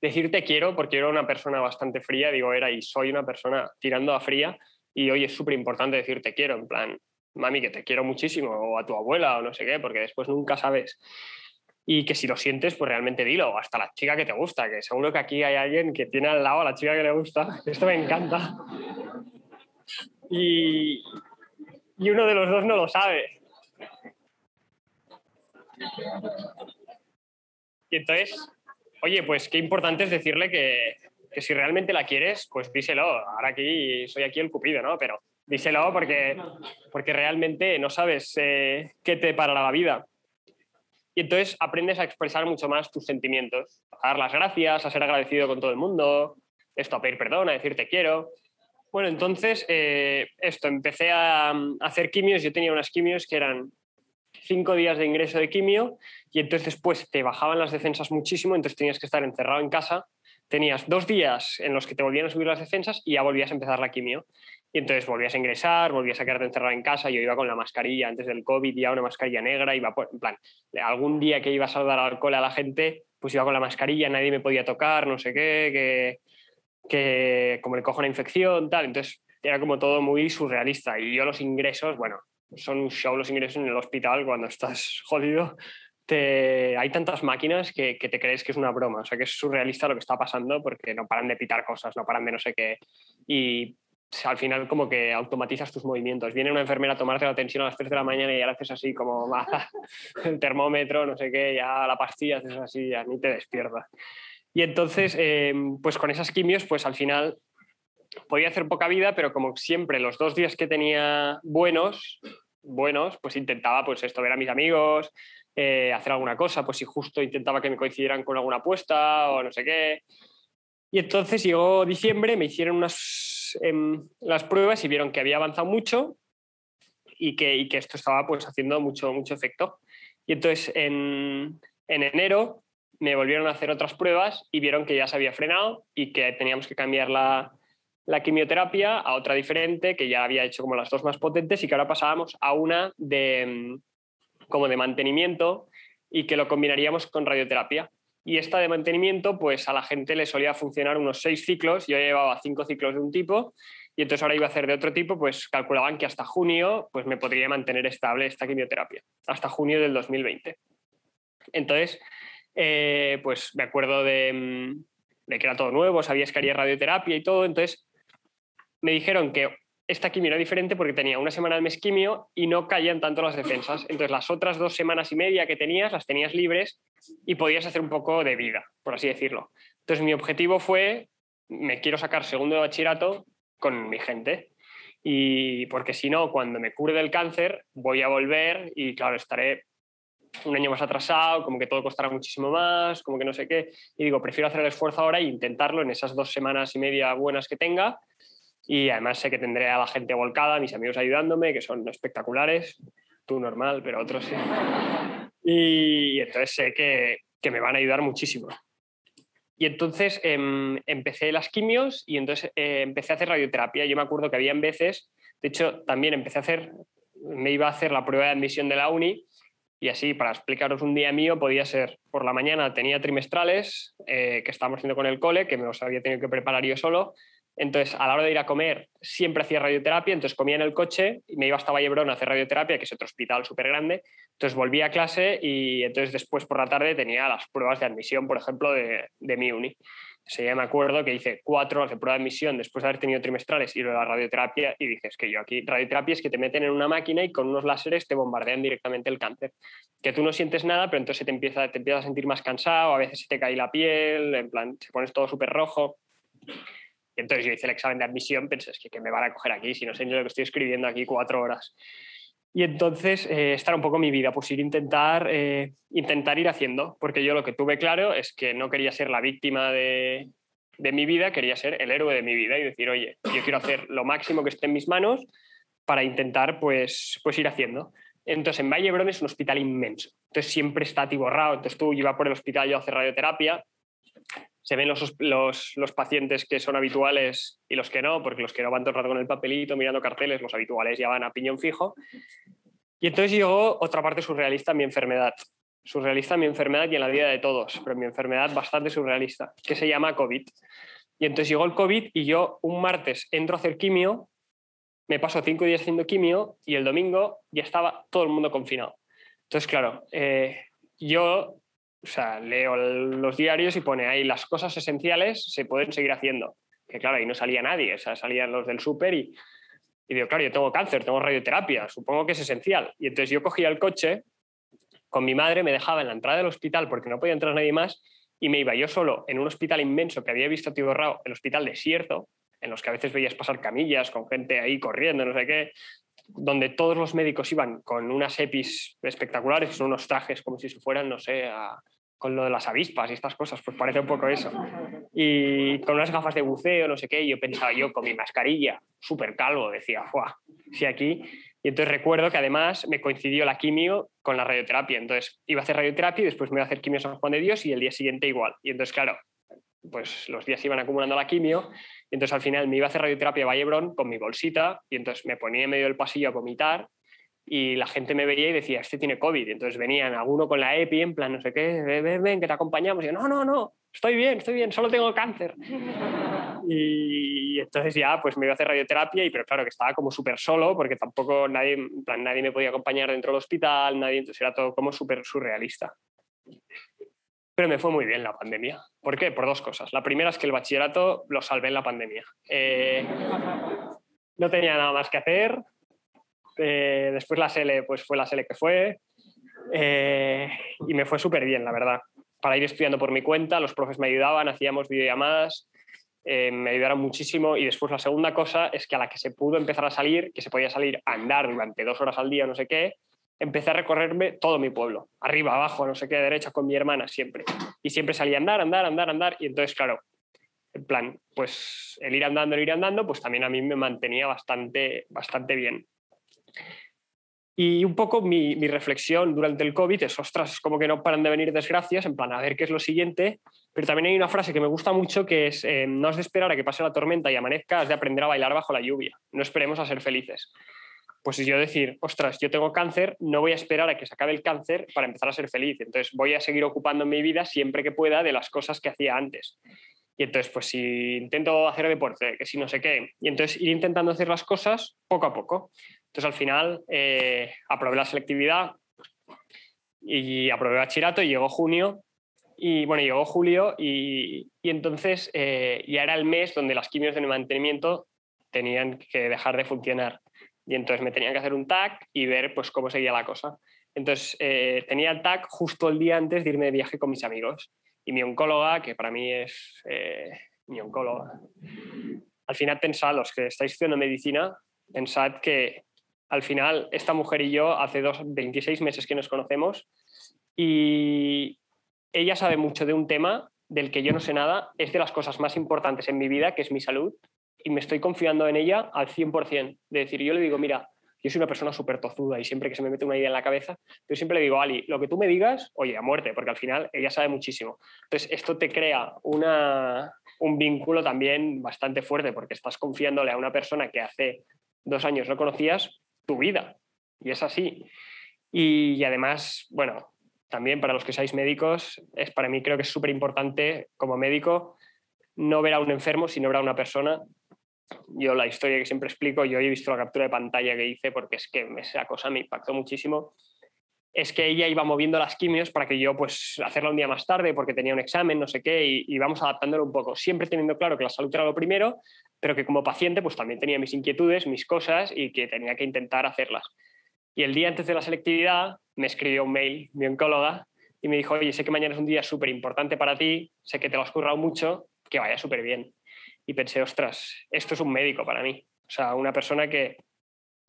Decirte quiero porque era una persona bastante fría, digo, era y soy una persona tirando a fría y hoy es súper importante decirte quiero, en plan, mami, que te quiero muchísimo, o a tu abuela o no sé qué, porque después nunca sabes. Y que si lo sientes, pues realmente dilo, hasta la chica que te gusta, que seguro que aquí hay alguien que tiene al lado a la chica que le gusta. Esto me encanta. Y, y uno de los dos no lo sabe. Y entonces, oye, pues qué importante es decirle que, que, si realmente la quieres, pues díselo. Ahora aquí soy aquí el cupido, ¿no? Pero díselo porque, porque realmente no sabes eh, qué te parará la vida. Y entonces aprendes a expresar mucho más tus sentimientos, a dar las gracias, a ser agradecido con todo el mundo, esto, a pedir perdón, a decir te quiero. Bueno, entonces, eh, esto, empecé a, hacer quimios. Yo tenía unas quimios que eran cinco días de ingreso de quimio y entonces después te bajaban las defensas muchísimo, entonces tenías que estar encerrado en casa. Tenías dos días en los que te volvían a subir las defensas y ya volvías a empezar la quimio. Y entonces volvías a ingresar, volvías a quedarte encerrado en casa. Yo iba con la mascarilla antes del COVID, ya una mascarilla negra. Iba por, en plan, algún día que iba a saludar alcohol a la gente, pues iba con la mascarilla, nadie me podía tocar, no sé qué, que que como le cojo una infección, tal. Entonces era como todo muy surrealista. Y yo los ingresos, bueno, son un show los ingresos en el hospital cuando estás jodido. Te, hay tantas máquinas que, que, te crees que es una broma, o sea que es surrealista lo que está pasando porque no paran de pitar cosas, no paran de no sé qué. Y al final como que automatizas tus movimientos. Viene una enfermera a tomarte la tensión a las 3 de la mañana y ya haces así como el termómetro, no sé qué, ya la pastilla, haces así, ya ni te despiertas. Y entonces, eh, pues con esas quimios, pues al final podía hacer poca vida, pero como siempre los dos días que tenía buenos, buenos, pues intentaba pues esto, ver a mis amigos, eh, hacer alguna cosa, pues si justo intentaba que me coincidieran con alguna apuesta o no sé qué. Y entonces llegó diciembre, me hicieron unas em, las pruebas y vieron que había avanzado mucho y que, esto estaba pues haciendo mucho, efecto. Y entonces en, en enero me volvieron a hacer otras pruebas y vieron que ya se había frenado y que teníamos que cambiar la, la quimioterapia a otra diferente, que ya había hecho como las dos más potentes y que ahora pasábamos a una de, mm, como de mantenimiento y que lo combinaríamos con radioterapia. Y esta de mantenimiento, pues a la gente le solía funcionar unos seis ciclos, yo llevaba cinco ciclos de un tipo y entonces ahora iba a hacer de otro tipo, pues calculaban que hasta junio pues me podría mantener estable esta quimioterapia, hasta junio del 2020. Entonces, eh, pues me acuerdo mm, de, que era todo nuevo, sabías que haría radioterapia y todo, entonces me dijeron que esta quimio era diferente porque tenía una semana de mes quimio y no caían tanto las defensas. Entonces las otras dos semanas y media que tenías las tenías libres y podías hacer un poco de vida, por así decirlo. Entonces mi objetivo fue, me quiero sacar segundo de bachillerato con mi gente. Y porque si no, cuando me cure del cáncer, voy a volver y claro, estaré un año más atrasado, como que todo costará muchísimo más, como que no sé qué. Y digo, prefiero hacer el esfuerzo ahora e intentarlo en esas dos semanas y media buenas que tenga. Y además sé que tendré a la gente volcada, mis amigos ayudándome, que son espectaculares. Tú normal, pero otros sí. Y entonces sé que, que me van a ayudar muchísimo. Y entonces em, empecé las quimios y entonces eh, empecé a hacer radioterapia. Yo me acuerdo que habían veces, de hecho, también empecé a hacer, me iba a hacer la prueba de admisión de la uni y así, para explicaros un día mío, podía ser por la mañana tenía trimestrales eh, que estábamos haciendo con el cole, que me los había tenido que preparar yo solo. Entonces, a la hora de ir a comer, siempre hacía radioterapia, entonces comía en el coche y me iba hasta Vallebrón a hacer radioterapia, que es otro hospital súper grande. Entonces volvía a clase y entonces después por la tarde tenía las pruebas de admisión, por ejemplo, de, de mi uni. O ya me acuerdo que hice cuatro horas de prueba de admisión después de haber tenido trimestrales y lo de la radioterapia y dices que yo aquí, radioterapia es que te meten en una máquina y con unos láseres te bombardean directamente el cáncer. Que tú no sientes nada, pero entonces te, empieza, te empiezas a sentir más cansado, a veces se te cae la piel, en plan, te pones todo súper rojo. Entonces yo hice el examen de admisión, pensé, es que, me van a coger aquí si no sé ni lo que estoy escribiendo aquí cuatro horas. Y entonces, eh, esta era un poco mi vida, pues ir intentar, eh, intentar ir haciendo, porque yo lo que tuve claro es que no quería ser la víctima de, de, mi vida, quería ser el héroe de mi vida y decir, oye, yo quiero hacer lo máximo que esté en mis manos para intentar, pues, pues ir haciendo. Entonces, en Vallebrón es un hospital inmenso, entonces siempre está atiborrado, entonces tú ibas por el hospital yo a radioterapia se ven los, los, los, pacientes que son habituales y los que no, porque los que no van todo el rato con el papelito mirando carteles, los habituales ya van a piñón fijo. Y entonces llegó otra parte surrealista en mi enfermedad. Surrealista en mi enfermedad y en la vida de todos, pero en mi enfermedad bastante surrealista, que se llama COVID. Y entonces llegó el COVID y yo un martes entro a hacer quimio, me paso cinco días haciendo quimio y el domingo ya estaba todo el mundo confinado. Entonces, claro, eh, yo o sea, leo los diarios y pone ahí las cosas esenciales se pueden seguir haciendo. Que claro, ahí no salía nadie, o sea, salían los del súper y, digo, claro, yo tengo cáncer, tengo radioterapia, supongo que es esencial. Y entonces yo cogía el coche con mi madre, me dejaba en la entrada del hospital porque no podía entrar nadie más y me iba yo solo en un hospital inmenso que había visto Tiborrao, el hospital desierto, en los que a veces veías pasar camillas con gente ahí corriendo, no sé qué, donde todos los médicos iban con unas EPIs espectaculares, unos trajes como si se fueran, no sé, a, con lo de las avispas y estas cosas, pues parece un poco eso. Y con unas gafas de buceo, no sé qué, yo pensaba yo con mi mascarilla, súper calvo, decía, ¡fuah! Sí, aquí. Y entonces recuerdo que además me coincidió la quimio con la radioterapia. Entonces iba a hacer radioterapia y después me iba a hacer quimio San Juan de Dios y el día siguiente igual. Y entonces, claro, pues los días iban acumulando la quimio. Y entonces al final me iba a hacer radioterapia a Vallebrón con mi bolsita y entonces me ponía en medio del pasillo a vomitar y la gente me veía y decía, este tiene COVID. Entonces venían alguno con la EPI, en plan, no sé qué, ven, ven, que te acompañamos. Y yo, no, no, no, estoy bien, estoy bien, solo tengo cáncer. y entonces ya, pues me iba a hacer radioterapia, y, pero claro, que estaba como súper solo, porque tampoco nadie, en plan, nadie me podía acompañar dentro del hospital, nadie, entonces era todo como súper surrealista. Pero me fue muy bien la pandemia. ¿Por qué? Por dos cosas. La primera es que el bachillerato lo salvé en la pandemia. Eh, no tenía nada más que hacer, eh, después la SELE, pues fue la SELE que fue. Eh, y me fue súper bien, la verdad. Para ir estudiando por mi cuenta, los profes me ayudaban, hacíamos videollamadas, eh, me ayudaron muchísimo. Y después la segunda cosa es que a la que se pudo empezar a salir, que se podía salir a andar durante dos horas al día, no sé qué, empecé a recorrerme todo mi pueblo, arriba, abajo, no sé qué, derecha, con mi hermana siempre. Y siempre salía a andar, andar, andar, andar. Y entonces, claro, en plan, pues el ir andando, el ir andando, pues también a mí me mantenía bastante, bastante bien. Y un poco mi, reflexión durante el COVID es, ostras, como que no paran de venir desgracias, en plan, a ver qué es lo siguiente. Pero también hay una frase que me gusta mucho que es, eh, no has de esperar a que pase la tormenta y amanezca, has de aprender a bailar bajo la lluvia. No esperemos a ser felices. Pues yo decir, ostras, yo tengo cáncer, no voy a esperar a que se acabe el cáncer para empezar a ser feliz. Entonces voy a seguir ocupando mi vida siempre que pueda de las cosas que hacía antes. Y entonces, pues si intento hacer deporte, que si no sé qué, y entonces ir intentando hacer las cosas poco a poco. Entonces, al final, eh, aprobé la selectividad y aprobé bachillerato y llegó junio. Y bueno, llegó julio y, entonces eh, ya era el mes donde las quimios de mantenimiento tenían que dejar de funcionar. Y entonces me tenían que hacer un TAC y ver pues, cómo seguía la cosa. Entonces eh, tenía el TAC justo el día antes de irme de viaje con mis amigos. y mi oncóloga, que para mí es eh, mi oncóloga. Al final pensad, los que estáis estudiando medicina, pensad que al final esta mujer y yo hace dos, 26 meses que nos conocemos y ella sabe mucho de un tema del que yo no sé nada, es de las cosas más importantes en mi vida, que es mi salud, y me estoy confiando en ella al 100%. De decir, yo le digo, mira, yo soy una persona súper tozuda y siempre que se me mete una idea en la cabeza, yo siempre le digo, Ali, lo que tú me digas, oye, a muerte, porque al final ella sabe muchísimo. Entonces, esto te crea una, un vínculo también bastante fuerte, porque estás confiándole a una persona que hace dos años no conocías tu vida. Y es así. Y, además, bueno, también para los que seáis médicos, es para mí creo que es súper importante como médico no ver a un enfermo, sino ver a una persona yo la historia que siempre explico, yo he visto la captura de pantalla que hice porque es que esa cosa me impactó muchísimo, es que ella iba moviendo las quimios para que yo pues hacerla un día más tarde porque tenía un examen, no sé qué, y, y vamos adaptándolo un poco, siempre teniendo claro que la salud era lo primero, pero que como paciente pues también tenía mis inquietudes, mis cosas y que tenía que intentar hacerlas. Y el día antes de la selectividad me escribió un mail mi oncóloga y me dijo, oye, sé que mañana es un día súper importante para ti, sé que te lo has currado mucho, que vaya súper bien y pensé, ostras, esto es un médico para mí. O sea, una persona que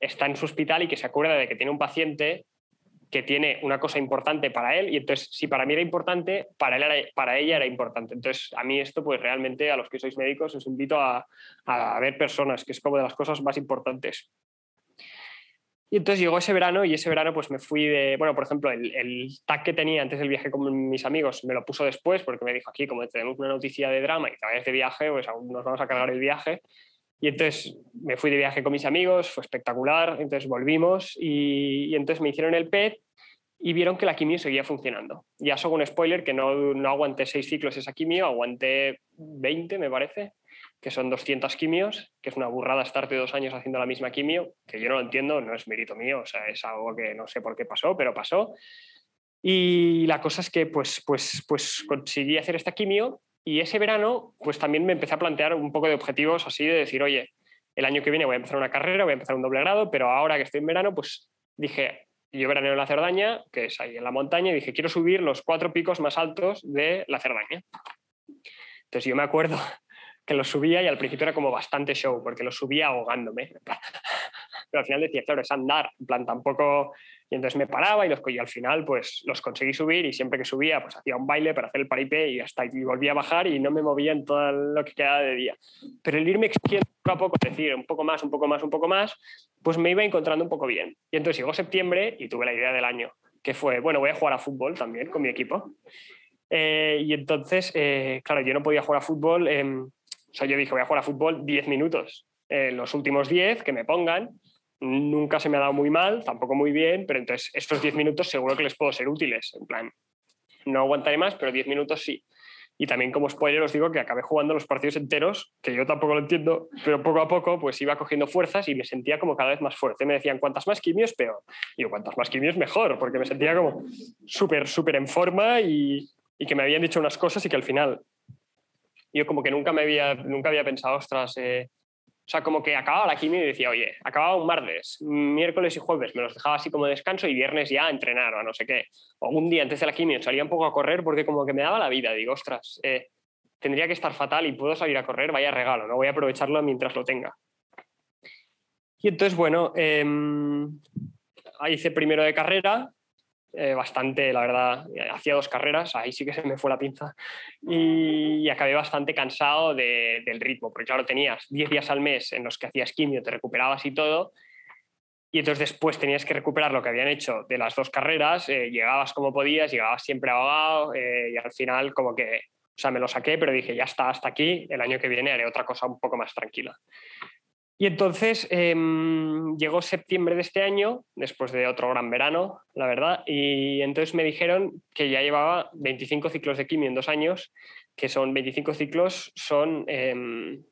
está en su hospital y que se acuerda de que tiene un paciente que tiene una cosa importante para él y entonces si para mí era importante, para, él para ella era importante. Entonces a mí esto pues realmente a los que sois médicos os invito a, a ver personas, que es como de las cosas más importantes. Y entonces llegó ese verano y ese verano pues me fui de, bueno, por ejemplo, el, el tag que tenía antes del viaje con mis amigos me lo puso después porque me dijo aquí, como tenemos una noticia de drama y te de viaje, pues aún nos vamos a cargar el viaje. Y entonces me fui de viaje con mis amigos, fue espectacular, entonces volvimos y, y entonces me hicieron el PET y vieron que la quimio seguía funcionando. Ya hago un spoiler que no, no aguanté seis ciclos esa quimio, aguanté 20 me parece que son 200 quimios, que es una burrada estarte dos años haciendo la misma quimio, que yo no lo entiendo, no es mérito mío, o sea, es algo que no sé por qué pasó, pero pasó. Y la cosa es que pues, pues, pues conseguí hacer esta quimio y ese verano pues también me empecé a plantear un poco de objetivos así de decir, oye, el año que viene voy a empezar una carrera, voy a empezar un doble grado, pero ahora que estoy en verano, pues dije, yo veraneo en la Cerdaña, que es ahí en la montaña, y dije, quiero subir los cuatro picos más altos de la Cerdaña. Entonces yo me acuerdo que lo subía y al principio era como bastante show, porque lo subía ahogándome. Pero al final decía, claro, es andar, en plan tampoco... Y entonces me paraba y, los, y al final pues los conseguí subir y siempre que subía pues hacía un baile para hacer el paripé y hasta y volvía a bajar y no me movía en todo lo que quedaba de día. Pero el irme exigiendo poco a poco, es decir, un poco más, un poco más, un poco más, pues me iba encontrando un poco bien. Y entonces llegó septiembre y tuve la idea del año, que fue, bueno, voy a jugar a fútbol también con mi equipo. Eh, y entonces, eh, claro, yo no podía jugar a fútbol. en o sea, yo dije, voy a jugar a fútbol 10 minutos. Los últimos 10 que me pongan, nunca se me ha dado muy mal, tampoco muy bien, pero entonces estos 10 minutos seguro que les puedo ser útiles. En plan, no aguantaré más, pero 10 minutos sí. Y también como spoiler os digo que acabé jugando los partidos enteros, que yo tampoco lo entiendo, pero poco a poco pues iba cogiendo fuerzas y me sentía como cada vez más fuerte. Me decían, cuantas más quimios, peor. Y yo, cuantas más quimios, mejor, porque me sentía como súper, súper en forma y, y que me habían dicho unas cosas y que al final yo como que nunca me había, nunca había pensado, ostras, eh", o sea, como que acababa la quimio y decía, oye, acababa un martes, miércoles y jueves me los dejaba así como descanso y viernes ya a entrenar o a no sé qué. O un día antes de la quimio salía un poco a correr porque como que me daba la vida. Digo, ostras, eh, tendría que estar fatal y puedo salir a correr, vaya regalo, no voy a aprovecharlo mientras lo tenga. Y entonces, bueno, eh, hice primero de carrera, eh, bastante, la verdad, hacía dos carreras, ahí sí que se me fue la pinza, y, acabé bastante cansado del ritmo, porque claro, tenías 10 días al mes en los que hacías quimio, te recuperabas y todo, y entonces después tenías que recuperar lo que habían hecho de las dos carreras, eh, llegabas como podías, llegabas siempre ahogado, eh, y al final como que, o sea, me lo saqué, pero dije, ya está, hasta aquí, el año que viene haré otra cosa un poco más tranquila. Y entonces em, llegó septiembre de este año, después de otro gran verano, la verdad, y entonces me dijeron que ya llevaba 25 ciclos de quimio en dos años, que son 25 ciclos, son em,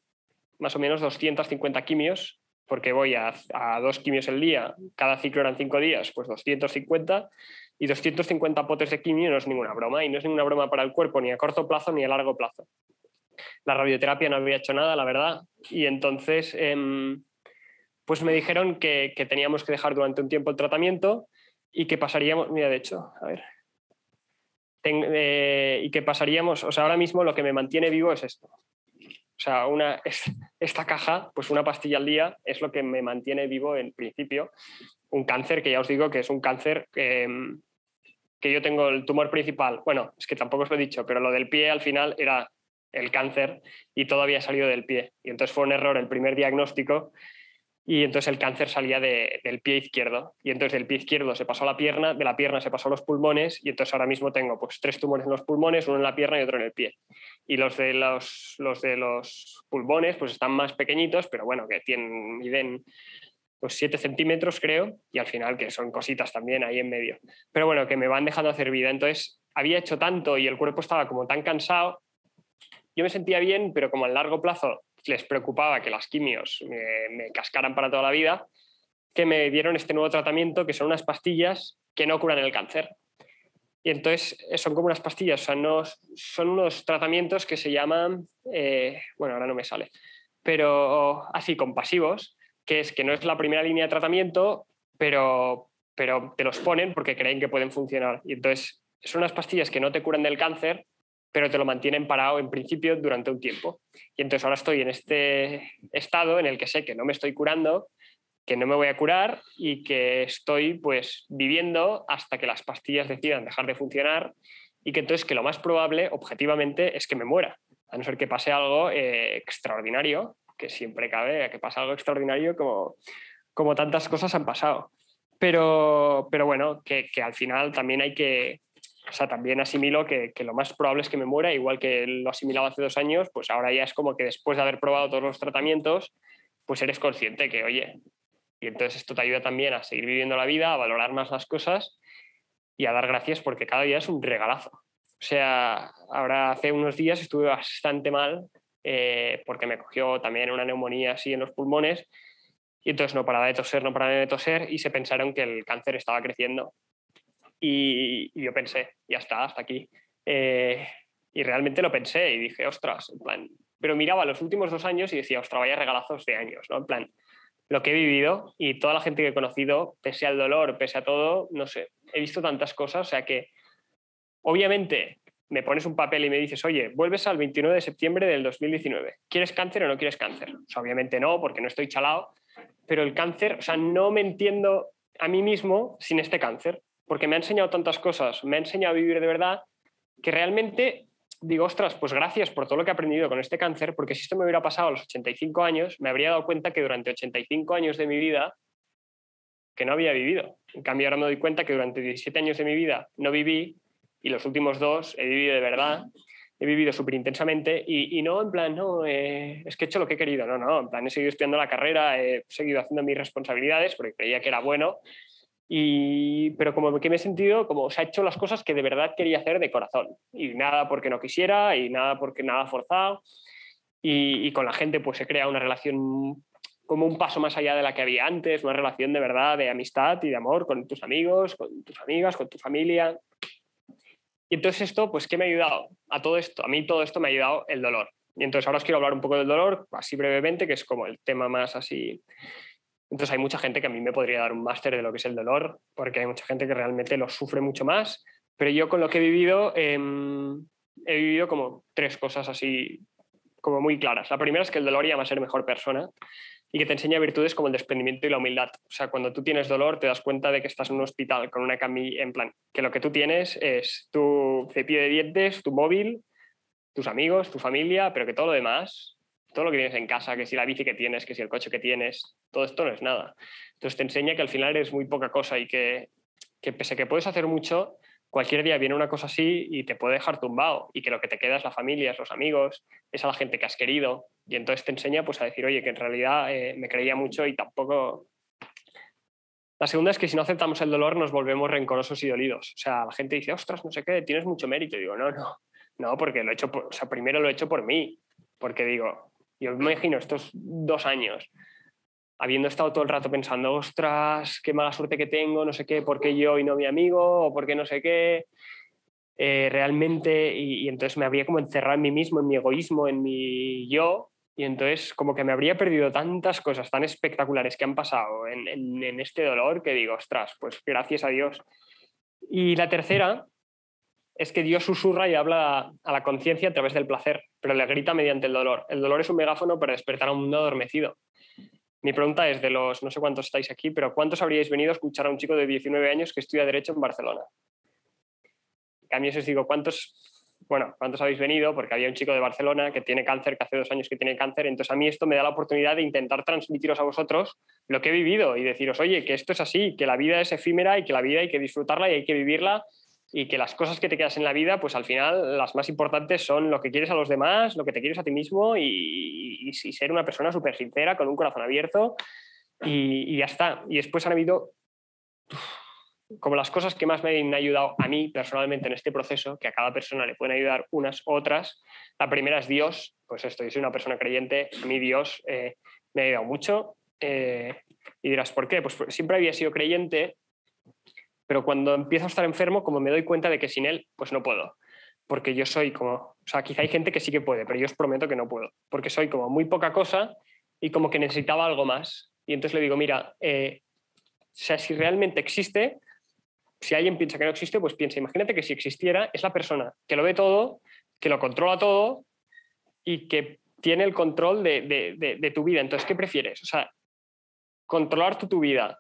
más o menos 250 quimios, porque voy a, a, dos quimios el día, cada ciclo eran cinco días, pues 250, y 250 potes de quimio no es ninguna broma, y no es ninguna broma para el cuerpo, ni a corto plazo ni a largo plazo la radioterapia no había hecho nada, la verdad. Y entonces, em, pues me dijeron que, teníamos que dejar durante un tiempo el tratamiento y que pasaríamos, mira, de hecho, a ver, eh, y que pasaríamos, o sea, ahora mismo lo que me mantiene vivo es esto. O sea, una, esta caja, pues una pastilla al día es lo que me mantiene vivo en principio. Un cáncer que ya os digo que es un cáncer em, que yo tengo el tumor principal. Bueno, es que tampoco os lo he dicho, pero lo del pie al final era el cáncer y todo había salido del pie. Y entonces fue un error el primer diagnóstico y entonces el cáncer salía del pie izquierdo y entonces del pie izquierdo se pasó a la pierna, de la pierna se pasó a los pulmones y entonces ahora mismo tengo pues tres tumores en los pulmones, uno en la pierna y otro en el pie. Y los de los, los de los pulmones pues están más pequeñitos, pero bueno, que tienen, miden pues 7 centímetros creo y al final que son cositas también ahí en medio. Pero bueno, que me van dejando hacer vida. Entonces había hecho tanto y el cuerpo estaba como tan cansado, yo me sentía bien, pero como a largo plazo les preocupaba que las quimios me, cascaran para toda la vida, que me dieron este nuevo tratamiento, que son unas pastillas que no curan el cáncer. Y entonces eh, son como unas pastillas, o sea, son unos tratamientos que se llaman, eh, bueno, ahora no me sale, pero así compasivos, que es que no es la primera línea de tratamiento, pero, pero te los ponen porque creen que pueden funcionar. Y entonces son unas pastillas que no te curan del cáncer, pero te lo mantienen parado en principio durante un tiempo. Y entonces ahora estoy en este estado en el que sé que no me estoy curando, que no me voy a curar y que estoy pues viviendo hasta que las pastillas decidan dejar de funcionar y que entonces que lo más probable objetivamente es que me muera, a no ser que pase algo eh, extraordinario, que siempre cabe que pase algo extraordinario como, como tantas cosas han pasado. Pero, pero bueno, que, que al final también hay que, o sea, también asimilo que, lo más probable es que me muera, igual que lo asimilaba hace dos años, pues ahora ya es como que después de haber probado todos los tratamientos, pues eres consciente que, oye, y entonces esto te ayuda también a seguir viviendo la vida, a valorar más las cosas y a dar gracias porque cada día es un regalazo. O sea, ahora hace unos días estuve bastante mal eh, porque me cogió también una neumonía así en los pulmones y entonces no paraba de toser, no paraba de toser y se pensaron que el cáncer estaba creciendo y, yo pensé, ya está, hasta aquí. Eh, y realmente lo pensé y dije, ostras, en plan, pero miraba los últimos dos años y decía, ostras, vaya regalazos de años, ¿no? En plan, lo que he vivido y toda la gente que he conocido, pese al dolor, pese a todo, no sé, he visto tantas cosas, o sea que obviamente me pones un papel y me dices, oye, vuelves al 29 de septiembre del 2019, ¿quieres cáncer o no quieres cáncer? O sea, obviamente no, porque no estoy chalado, pero el cáncer, o sea, no me entiendo a mí mismo sin este cáncer porque me ha enseñado tantas cosas, me ha enseñado a vivir de verdad, que realmente digo, ostras, pues gracias por todo lo que he aprendido con este cáncer, porque si esto me hubiera pasado a los 85 años, me habría dado cuenta que durante 85 años de mi vida, que no había vivido. En cambio, ahora me doy cuenta que durante 17 años de mi vida no viví y los últimos dos he vivido de verdad, he vivido súper intensamente y, no en plan, no, eh, es que he hecho lo que he querido, no, no, en plan he seguido estudiando la carrera, he seguido haciendo mis responsabilidades porque creía que era bueno y, pero como que me he sentido como se ha hecho las cosas que de verdad quería hacer de corazón. Y nada porque no quisiera y nada porque nada forzado. Y, y, con la gente pues se crea una relación como un paso más allá de la que había antes, una relación de verdad, de amistad y de amor con tus amigos, con tus amigas, con tu familia. Y entonces esto, pues, ¿qué me ha ayudado? A todo esto, a mí todo esto me ha ayudado el dolor. Y entonces ahora os quiero hablar un poco del dolor, así brevemente, que es como el tema más así entonces hay mucha gente que a mí me podría dar un máster de lo que es el dolor, porque hay mucha gente que realmente lo sufre mucho más, pero yo con lo que he vivido em, he vivido como tres cosas así como muy claras. La primera es que el dolor llama a ser mejor persona y que te enseña virtudes como el desprendimiento y la humildad. O sea, cuando tú tienes dolor te das cuenta de que estás en un hospital con una camilla, en plan, que lo que tú tienes es tu cepillo de dientes, tu móvil, tus amigos, tu familia, pero que todo lo demás todo lo que tienes en casa, que si la bici que tienes, que si el coche que tienes, todo esto no es nada. Entonces te enseña que al final eres muy poca cosa y que, que pese a que puedes hacer mucho, cualquier día viene una cosa así y te puede dejar tumbado y que lo que te queda es la familia, es los amigos, es a la gente que has querido. Y entonces te enseña pues, a decir, oye, que en realidad eh, me creía mucho y tampoco... La segunda es que si no aceptamos el dolor nos volvemos rencorosos y dolidos. O sea, la gente dice, ostras, no sé qué, tienes mucho mérito. Y digo, no, no, no, porque lo he hecho, o sea, primero lo he hecho por mí. Porque digo, yo me imagino estos dos años, habiendo estado todo el rato pensando, ostras, qué mala suerte que tengo, no sé qué, por qué yo y no mi amigo, o por qué no sé qué, eh, realmente, y, entonces me habría como encerrado en mí mismo, en mi egoísmo, en mi yo, y entonces como que me habría perdido tantas cosas tan espectaculares que han pasado en, en este dolor que digo, ostras, pues gracias a Dios. Y la tercera es que Dios susurra y habla a la conciencia a través del placer, pero le grita mediante el dolor. El dolor es un megáfono para despertar a un mundo adormecido. Mi pregunta es, de los, no sé cuántos estáis aquí, pero ¿cuántos habríais venido a escuchar a un chico de 19 años que estudia Derecho en Barcelona? A mí os digo, ¿cuántos, bueno, ¿cuántos habéis venido? Porque había un chico de Barcelona que tiene cáncer, que hace dos años que tiene cáncer, entonces a mí esto me da la oportunidad de intentar transmitiros a vosotros lo que he vivido y deciros, oye, que esto es así, que la vida es efímera y que la vida hay que disfrutarla y hay que vivirla y que las cosas que te quedas en la vida, pues al final las más importantes son lo que quieres a los demás, lo que te quieres a ti mismo y, ser una persona súper sincera, con un corazón abierto y, ya está. Y después han habido como las cosas que más me han ayudado a mí personalmente en este proceso, que a cada persona le pueden ayudar unas otras. La primera es Dios, pues esto, yo soy una persona creyente, a mí Dios eh, me ha ayudado mucho. Eh, y dirás, ¿por qué? Pues siempre había sido creyente, pero cuando empiezo a estar enfermo, como me doy cuenta de que sin él, pues no puedo. Porque yo soy como, o sea, quizá hay gente que sí que puede, pero yo os prometo que no puedo. Porque soy como muy poca cosa y como que necesitaba algo más. Y entonces le digo, mira, eh, o sea, si realmente existe, si alguien piensa que no existe, pues piensa, imagínate que si existiera, es la persona que lo ve todo, que lo controla todo y que tiene el control de, de, de tu vida. Entonces, ¿qué prefieres? O sea, controlar tu, tu vida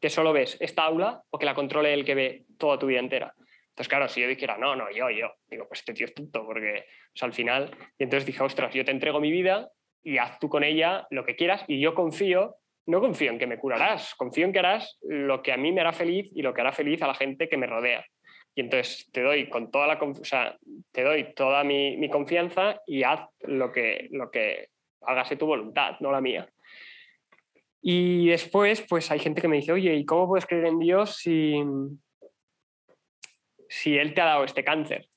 que solo ves esta aula o que la controle el que ve toda tu vida entera. Entonces, claro, si yo dijera, no, no, yo, yo, digo, pues este tío es tonto, porque, o sea, al final, y entonces dije, ostras, yo te entrego mi vida y haz tú con ella lo que quieras y yo confío, no confío en que me curarás, confío en que harás lo que a mí me hará feliz y lo que hará feliz a la gente que me rodea. Y entonces te doy con toda la, o te doy toda mi, mi, confianza y haz lo que, lo que hágase tu voluntad, no la mía. Y después, pues hay gente que me dice, oye, ¿y cómo puedes creer en Dios si, si Él te ha dado este cáncer?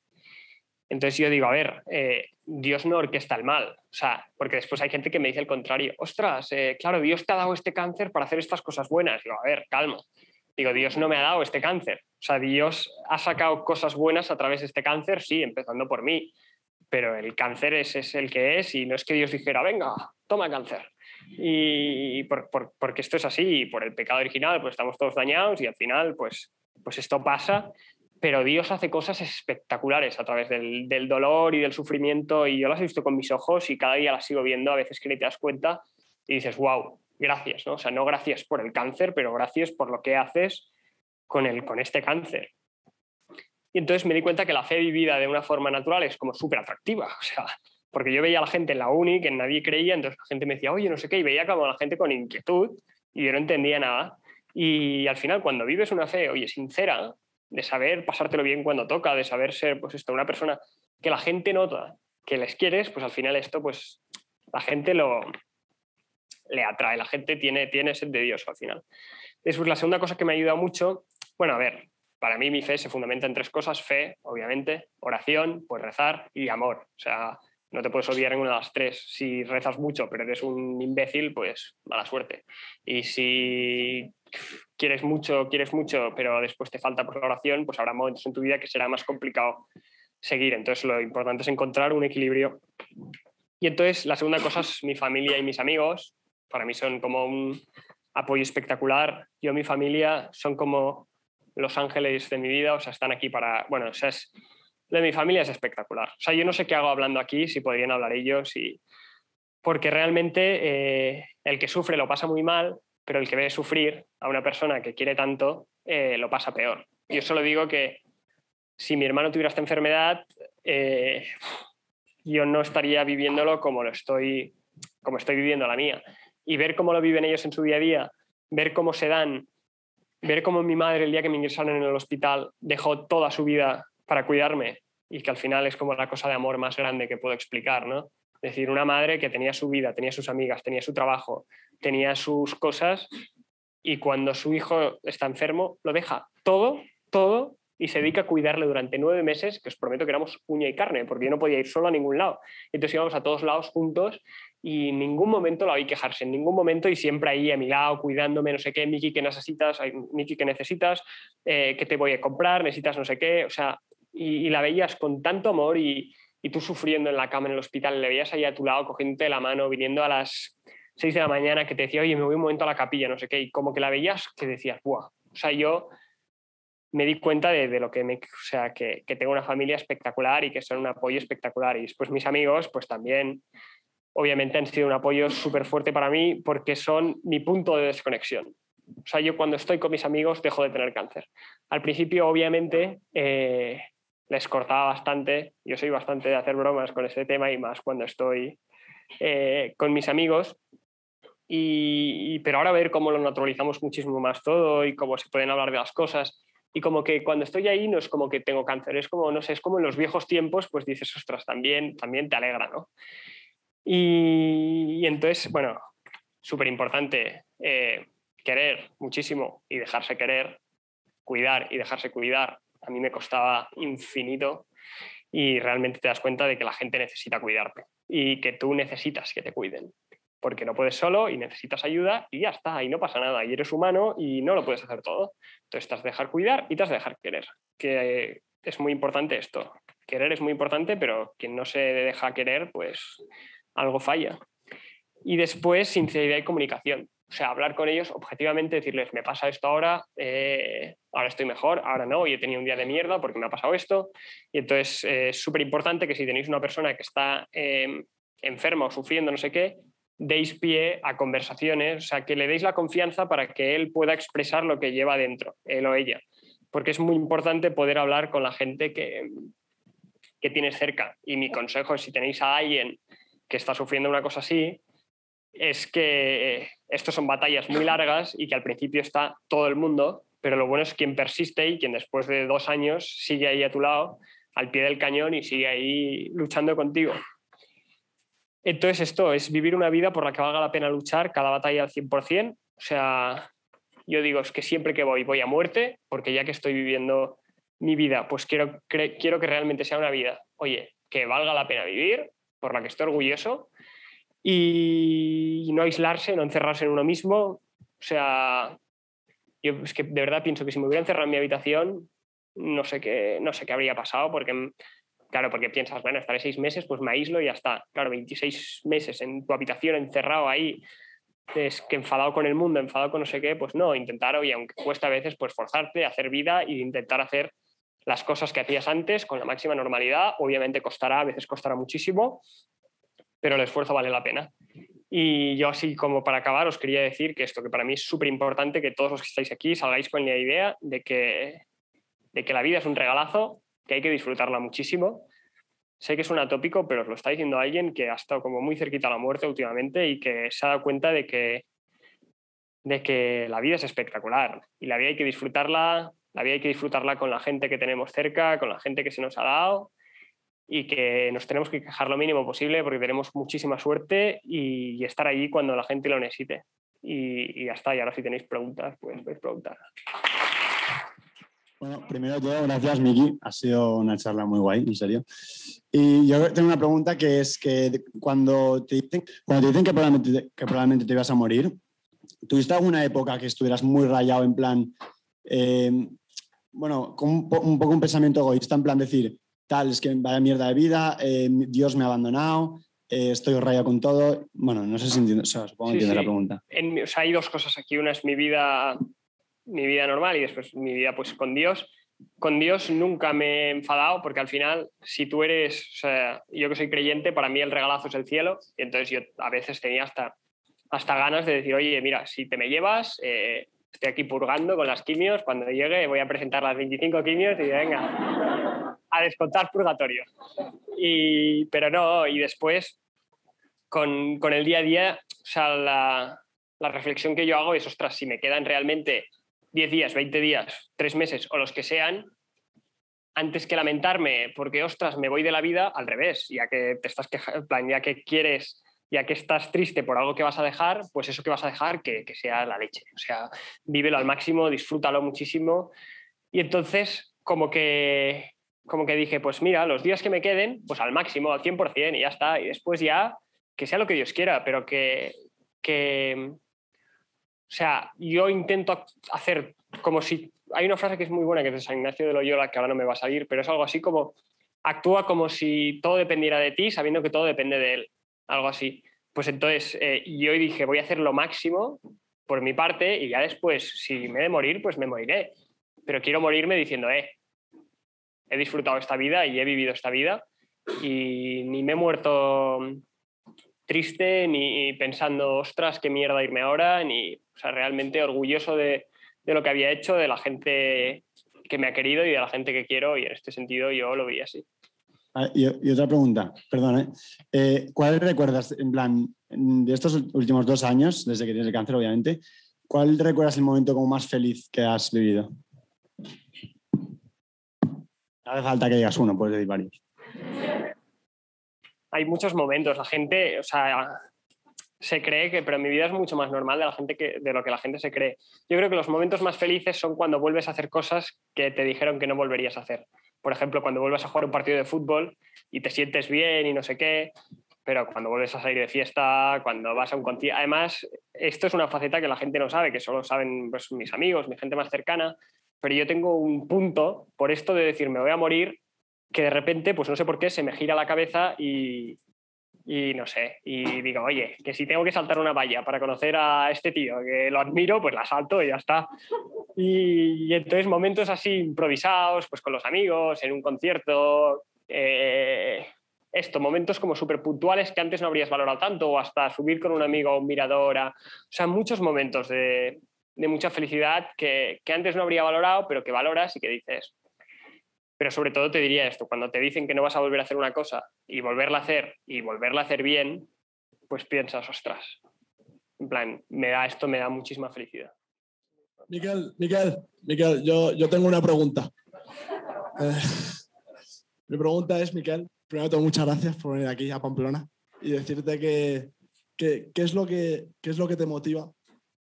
Entonces yo digo, a ver, eh, Dios no orquesta el mal, o sea, porque después hay gente que me dice el contrario, ostras, eh, claro, Dios te ha dado este cáncer para hacer estas cosas buenas. Digo, a ver, calma. Digo, Dios no me ha dado este cáncer. O sea, Dios ha sacado cosas buenas a través de este cáncer, sí, empezando por mí, pero el cáncer es, es el que es y no es que Dios dijera, venga, toma cáncer y por, porque esto es así, y por el pecado original, pues estamos todos dañados y al final, pues, pues esto pasa, pero Dios hace cosas espectaculares a través del, del, dolor y del sufrimiento y yo las he visto con mis ojos y cada día las sigo viendo, a veces que ni te das cuenta y dices, wow, gracias, ¿no? O sea, no gracias por el cáncer, pero gracias por lo que haces con, el, con este cáncer. Y entonces me di cuenta que la fe vivida de una forma natural es como súper atractiva. O sea, porque yo veía a la gente en la uni que nadie creía, entonces la gente me decía, oye, no sé qué, y veía como la gente con inquietud y yo no entendía nada. Y al final, cuando vives una fe, oye, sincera, de saber pasártelo bien cuando toca, de saber ser, pues esto, una persona que la gente nota que les quieres, pues al final esto, pues la gente lo le atrae, la gente tiene, tiene sed de Dios al final. Después, la segunda cosa que me ha ayudado mucho, bueno, a ver, para mí mi fe se fundamenta en tres cosas, fe, obviamente, oración, pues rezar y amor. O sea, no te puedes olvidar ninguna de las tres. Si rezas mucho pero eres un imbécil, pues mala suerte. Y si quieres mucho, quieres mucho, pero después te falta por la oración, pues habrá momentos en tu vida que será más complicado seguir. Entonces lo importante es encontrar un equilibrio. Y entonces la segunda cosa es mi familia y mis amigos. Para mí son como un apoyo espectacular. Yo, mi familia, son como los ángeles de mi vida, o sea, están aquí para, bueno, o sea, es, de mi familia es espectacular. O sea, yo no sé qué hago hablando aquí, si podrían hablar ellos, y... porque realmente eh, el que sufre lo pasa muy mal, pero el que ve sufrir a una persona que quiere tanto eh, lo pasa peor. Yo solo digo que si mi hermano tuviera esta enfermedad, eh, yo no estaría viviéndolo como lo estoy, como estoy viviendo la mía. Y ver cómo lo viven ellos en su día a día, ver cómo se dan, ver cómo mi madre el día que me ingresaron en el hospital dejó toda su vida para cuidarme y que al final es como la cosa de amor más grande que puedo explicar, ¿no? Es decir, una madre que tenía su vida, tenía sus amigas, tenía su trabajo, tenía sus cosas y cuando su hijo está enfermo lo deja todo, todo y se dedica a cuidarle durante nueve meses, que os prometo que éramos uña y carne, porque yo no podía ir solo a ningún lado. Entonces íbamos a todos lados juntos y en ningún momento lo había quejarse, en ningún momento y siempre ahí a mi lado, cuidándome, no sé qué, Miki, ¿qué necesitas? Miki, ¿qué necesitas? Eh, ¿Qué te voy a comprar? ¿Necesitas no sé qué? O sea, y, la veías con tanto amor y, tú sufriendo en la cama en el hospital, le veías ahí a tu lado cogiéndote la mano, viniendo a las 6 de la mañana que te decía, oye, me voy un momento a la capilla, no sé qué, y como que la veías que decías, ¡buah! O sea, yo me di cuenta de, lo que me, o sea, que, que, tengo una familia espectacular y que son un apoyo espectacular. Y después mis amigos, pues también, obviamente han sido un apoyo súper fuerte para mí porque son mi punto de desconexión. O sea, yo cuando estoy con mis amigos dejo de tener cáncer. Al principio, obviamente, eh, les cortaba bastante. Yo soy bastante de hacer bromas con este tema y más cuando estoy eh, con mis amigos. Y, pero ahora ver cómo lo naturalizamos muchísimo más todo y cómo se pueden hablar de las cosas. Y como que cuando estoy ahí no es como que tengo cáncer, es como, no sé, es como en los viejos tiempos, pues dices, ostras, también, también te alegra, ¿no? Y, entonces, bueno, súper importante, eh, querer muchísimo y dejarse querer, cuidar y dejarse cuidar, a mí me costaba infinito y realmente te das cuenta de que la gente necesita cuidarte y que tú necesitas que te cuiden, porque no puedes solo y necesitas ayuda y ya está, y no pasa nada, y eres humano y no lo puedes hacer todo. Entonces te has de dejar cuidar y te has de dejar querer, que es muy importante esto. Querer es muy importante, pero quien no se deja querer, pues algo falla. Y después, sinceridad y comunicación. O sea, hablar con ellos objetivamente, decirles, me pasa esto ahora, eh, ahora estoy mejor, ahora no, y he tenido un día de mierda porque me ha pasado esto. Y entonces eh, es súper importante que si tenéis una persona que está em, enferma o sufriendo no sé qué, deis pie a conversaciones, o sea, que le deis la confianza para que él pueda expresar lo que lleva dentro, él o ella. Porque es muy importante poder hablar con la gente que, que tienes cerca. Y mi consejo es si tenéis a alguien que está sufriendo una cosa así, es que estos son batallas muy largas y que al principio está todo el mundo, pero lo bueno es quien persiste y quien después de dos años sigue ahí a tu lado, al pie del cañón y sigue ahí luchando contigo. Entonces esto es vivir una vida por la que valga la pena luchar cada batalla al 100%. O sea, yo digo, es que siempre que voy, voy a muerte, porque ya que estoy viviendo mi vida, pues quiero, quiero que realmente sea una vida, oye, que valga la pena vivir, por la que estoy orgulloso y no aislarse, no encerrarse en uno mismo. O sea, yo es que de verdad pienso que si me hubiera encerrado en mi habitación, no sé qué, no sé qué habría pasado, porque, claro, porque piensas, bueno, estaré seis meses, pues me aíslo y ya está. Claro, 26 meses en tu habitación encerrado ahí, es que enfadado con el mundo, enfadado con no sé qué, pues no, intentar, oye, aunque cuesta a veces, pues forzarte, hacer vida e intentar hacer las cosas que hacías antes con la máxima normalidad. Obviamente costará, a veces costará muchísimo, pero el esfuerzo vale la pena. Y yo así como para acabar os quería decir que esto, que para mí es súper importante que todos los que estáis aquí salgáis con la idea de que, de que la vida es un regalazo, que hay que disfrutarla muchísimo. Sé que es un atópico, pero os lo está diciendo alguien que ha estado como muy cerquita a la muerte últimamente y que se ha dado cuenta de que, de que la vida es espectacular y la vida hay que disfrutarla, la vida hay que disfrutarla con la gente que tenemos cerca, con la gente que se nos ha dado y que nos tenemos que quejar lo mínimo posible porque tenemos muchísima suerte y, estar allí cuando la gente lo necesite. Y, ya está, y ahora si tenéis preguntas, pues podéis preguntar. Bueno, primero de todo, gracias Miki, ha sido una charla muy guay, en serio. Y yo tengo una pregunta que es que cuando te dicen, cuando te dicen que, probablemente, que probablemente te ibas a morir, ¿tuviste alguna época que estuvieras muy rayado en plan, eh, bueno, con un, poco un pensamiento egoísta, en plan decir, tal, es que vaya mierda de vida, eh, Dios me ha abandonado, eh, estoy rayado con todo. Bueno, no sé si entiendo, o sea, supongo que la pregunta. En, o sea, hay dos cosas aquí. Una es mi vida, mi vida normal y después mi vida pues con Dios. Con Dios nunca me he enfadado porque al final, si tú eres, o sea, yo que soy creyente, para mí el regalazo es el cielo. Y entonces yo a veces tenía hasta, hasta ganas de decir, oye, mira, si te me llevas, eh, estoy aquí purgando con las quimios, cuando llegue voy a presentar las 25 quimios y venga, a descontar purgatorio. Y, pero no, y después, con, con, el día a día, o sea, la, la reflexión que yo hago es, ostras, si me quedan realmente 10 días, 20 días, 3 meses o los que sean, antes que lamentarme porque, ostras, me voy de la vida, al revés, ya que te estás quejando, ya que quieres ya que estás triste por algo que vas a dejar, pues eso que vas a dejar que, que sea la leche. O sea, vívelo al máximo, disfrútalo muchísimo. Y entonces, como que, como que dije, pues mira, los días que me queden, pues al máximo, al 100% y ya está. Y después ya, que sea lo que Dios quiera, pero que, que o sea, yo intento hacer como si... Hay una frase que es muy buena, que es de San Ignacio de Loyola, que ahora no me va a salir, pero es algo así como, actúa como si todo dependiera de ti, sabiendo que todo depende de él algo así. Pues entonces eh, yo dije, voy a hacer lo máximo por mi parte y ya después, si me he de morir, pues me moriré. pero quiero morirme diciendo, eh, he disfrutado esta vida y he vivido esta vida y ni me he muerto triste ni pensando, ostras, qué mierda irme ahora, ni, o sea, realmente orgulloso de, de lo que había hecho, de la gente que me ha querido y de la gente que quiero y en este sentido yo lo vi así. Ah, y, otra pregunta, perdón, ¿eh? ¿eh? ¿cuál recuerdas, en plan, de estos últimos dos años, desde que tienes el cáncer, obviamente, cuál recuerdas el momento como más feliz que has vivido? No hace falta que digas uno, puedes decir varios. Hay muchos momentos, la gente, o sea, se cree que, pero mi vida es mucho más normal de, la gente que, de lo que la gente se cree. Yo creo que los momentos más felices son cuando vuelves a hacer cosas que te dijeron que no volverías a hacer. Por ejemplo, cuando vuelves a jugar un partido de fútbol y te sientes bien y no sé qué, pero cuando vuelves a salir de fiesta, cuando vas a un concierto. Además, esto es una faceta que la gente no sabe, que solo saben pues, mis amigos, mi gente más cercana, pero yo tengo un punto por esto de decir me voy a morir, que de repente, pues no sé por qué, se me gira la cabeza y, y no sé, y digo, oye, que si tengo que saltar una valla para conocer a este tío, que lo admiro, pues la salto y ya está. Y, entonces momentos así improvisados, pues con los amigos, en un concierto, eh, esto, momentos como súper puntuales que antes no habrías valorado tanto, o hasta subir con un amigo a un mirador, o sea, muchos momentos de, de mucha felicidad que, que antes no habría valorado, pero que valoras y que dices, pero sobre todo te diría esto, cuando te dicen que no vas a volver a hacer una cosa y volverla a hacer y volverla a hacer bien, pues piensas, ostras, en plan, me da esto, me da muchísima felicidad. Miquel, Miquel, Miquel, yo, yo tengo una pregunta. Eh, mi pregunta es, Miquel, primero todo muchas gracias por venir aquí a Pamplona y decirte que, qué es, lo que, qué es lo que te motiva,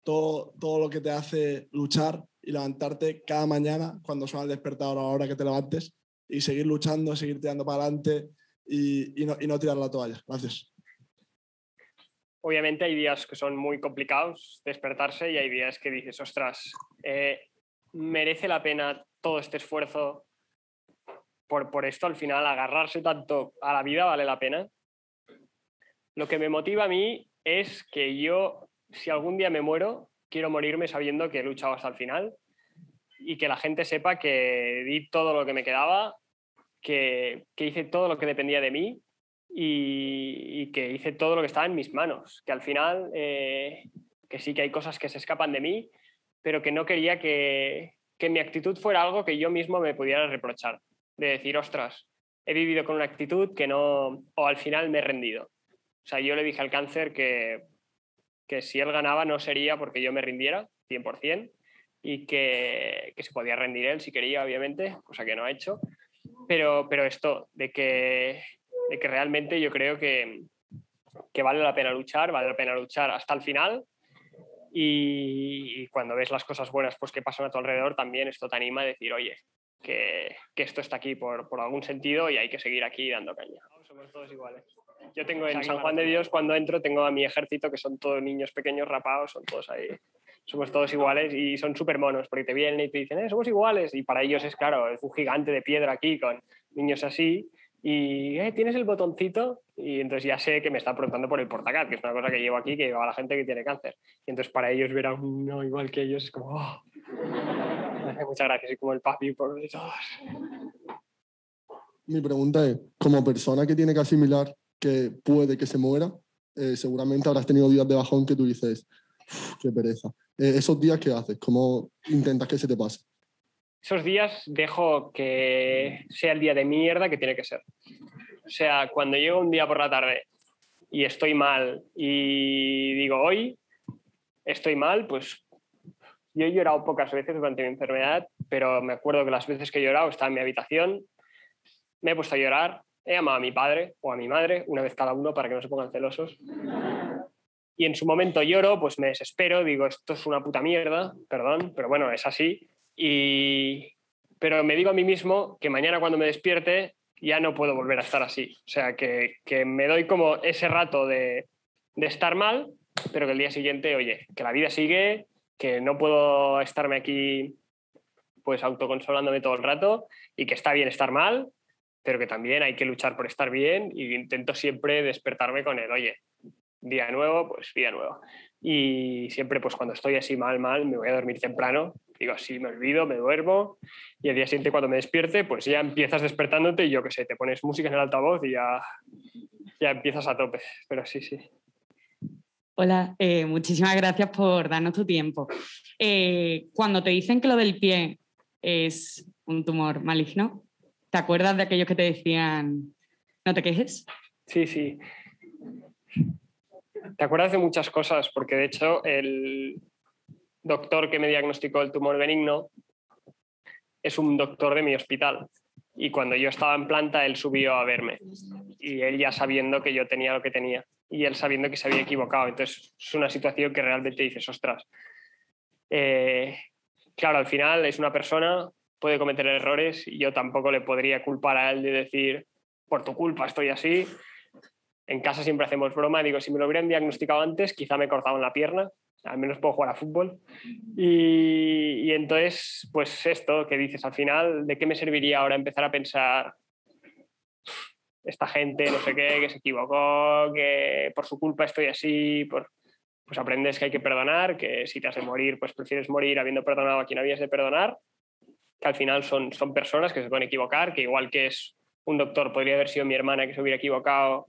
todo, todo lo que te hace luchar y levantarte cada mañana cuando suena el despertador a la hora que te levantes y seguir luchando, seguir tirando para adelante y, no, y no tirar la toalla. Gracias. Obviamente hay días que son muy complicados despertarse y hay días que dices, ostras, eh, merece la pena todo este esfuerzo por, por esto al final, agarrarse tanto a la vida vale la pena. Lo que me motiva a mí es que yo, si algún día me muero, quiero morirme sabiendo que he luchado hasta el final y que la gente sepa que di todo lo que me quedaba, que, hice todo lo que dependía de mí y, que hice todo lo que estaba en mis manos. Que al final, eh, que sí que hay cosas que se escapan de mí, pero que no quería que, que mi actitud fuera algo que yo mismo me pudiera reprochar. De decir, ostras, he vivido con una actitud que no, o al final me he rendido. O sea, yo le dije al cáncer que que si él ganaba no sería porque yo me rindiera 100% y que, que se podía rendir él si quería, obviamente, cosa que no ha hecho. Pero, pero esto, de que, de que realmente yo creo que, que vale la pena luchar, vale la pena luchar hasta el final y, cuando ves las cosas buenas pues que pasan a tu alrededor, también esto te anima a decir, oye, que, que esto está aquí por, por, algún sentido y hay que seguir aquí dando caña. Somos todos iguales. Yo tengo en San Juan de Dios, cuando entro, tengo a mi ejército, que son todos niños pequeños rapados, son todos ahí. Somos todos iguales y son súper monos, porque te vienen y te dicen, eh, somos iguales. Y para ellos es claro, es un gigante de piedra aquí con niños así. Y eh, tienes el botoncito, y entonces ya sé que me está preguntando por el portacat, que es una cosa que llevo aquí, que lleva a la gente que tiene cáncer. Y entonces para ellos ver a uno igual que ellos es como, oh". muchas gracias, y como el papi por todos. Mi pregunta es, como persona que tiene que asimilar que puede que se muera, eh, seguramente habrás tenido días de bajón que tú dices, qué pereza. Eh, ¿Esos días qué haces? ¿Cómo intentas que se te pase? Esos días dejo que sea el día de mierda que tiene que ser. O sea, cuando llego un día por la tarde y estoy mal y digo, hoy estoy mal, pues yo he llorado pocas veces durante mi enfermedad, pero me acuerdo que las veces que he llorado estaba en mi habitación, me he puesto a llorar, he llamado a mi padre o a mi madre, una vez cada uno, para que no se pongan celosos. Y en su momento lloro, pues me desespero, digo, esto es una puta mierda, perdón, pero bueno, es así. Y... Pero me digo a mí mismo que mañana cuando me despierte ya no puedo volver a estar así. O sea, que, que me doy como ese rato de, de estar mal, pero que el día siguiente, oye, que la vida sigue, que no puedo estarme aquí pues autoconsolándome todo el rato y que está bien estar mal, pero que también hay que luchar por estar bien y intento siempre despertarme con el, oye, día nuevo, pues día nuevo. y siempre pues cuando estoy así mal, mal, me voy a dormir temprano. Digo, así me olvido, me duermo y el día siguiente cuando me despierte, pues ya empiezas despertándote y yo qué sé, te pones música en el altavoz y ya, ya empiezas a tope. Pero sí, sí. Hola, eh, muchísimas gracias por darnos tu tiempo. Eh, cuando te dicen que lo del pie es un tumor maligno, ¿te acuerdas de aquellos que te decían no te quejes? Sí, sí. Te acuerdas de muchas cosas, porque de hecho el doctor que me diagnosticó el tumor benigno es un doctor de mi hospital. Y cuando yo estaba en planta, él subió a verme. Y él ya sabiendo que yo tenía lo que tenía. Y él sabiendo que se había equivocado. Entonces es una situación que realmente dices, ostras. Eh, claro, al final es una persona, puede cometer errores y yo tampoco le podría culpar a él de decir, por tu culpa estoy así. En casa siempre hacemos broma, digo, si me lo hubieran diagnosticado antes, quizá me cortaban la pierna, al menos puedo jugar a fútbol. Y, entonces, pues esto que dices, al final, ¿de qué me serviría ahora empezar a pensar esta gente, no sé qué, que se equivocó, que por su culpa estoy así, por... pues aprendes que hay que perdonar, que si te has de morir, pues prefieres morir habiendo perdonado a quien habías de perdonar, que al final son, son personas que se pueden equivocar, que igual que es un doctor, podría haber sido mi hermana que se hubiera equivocado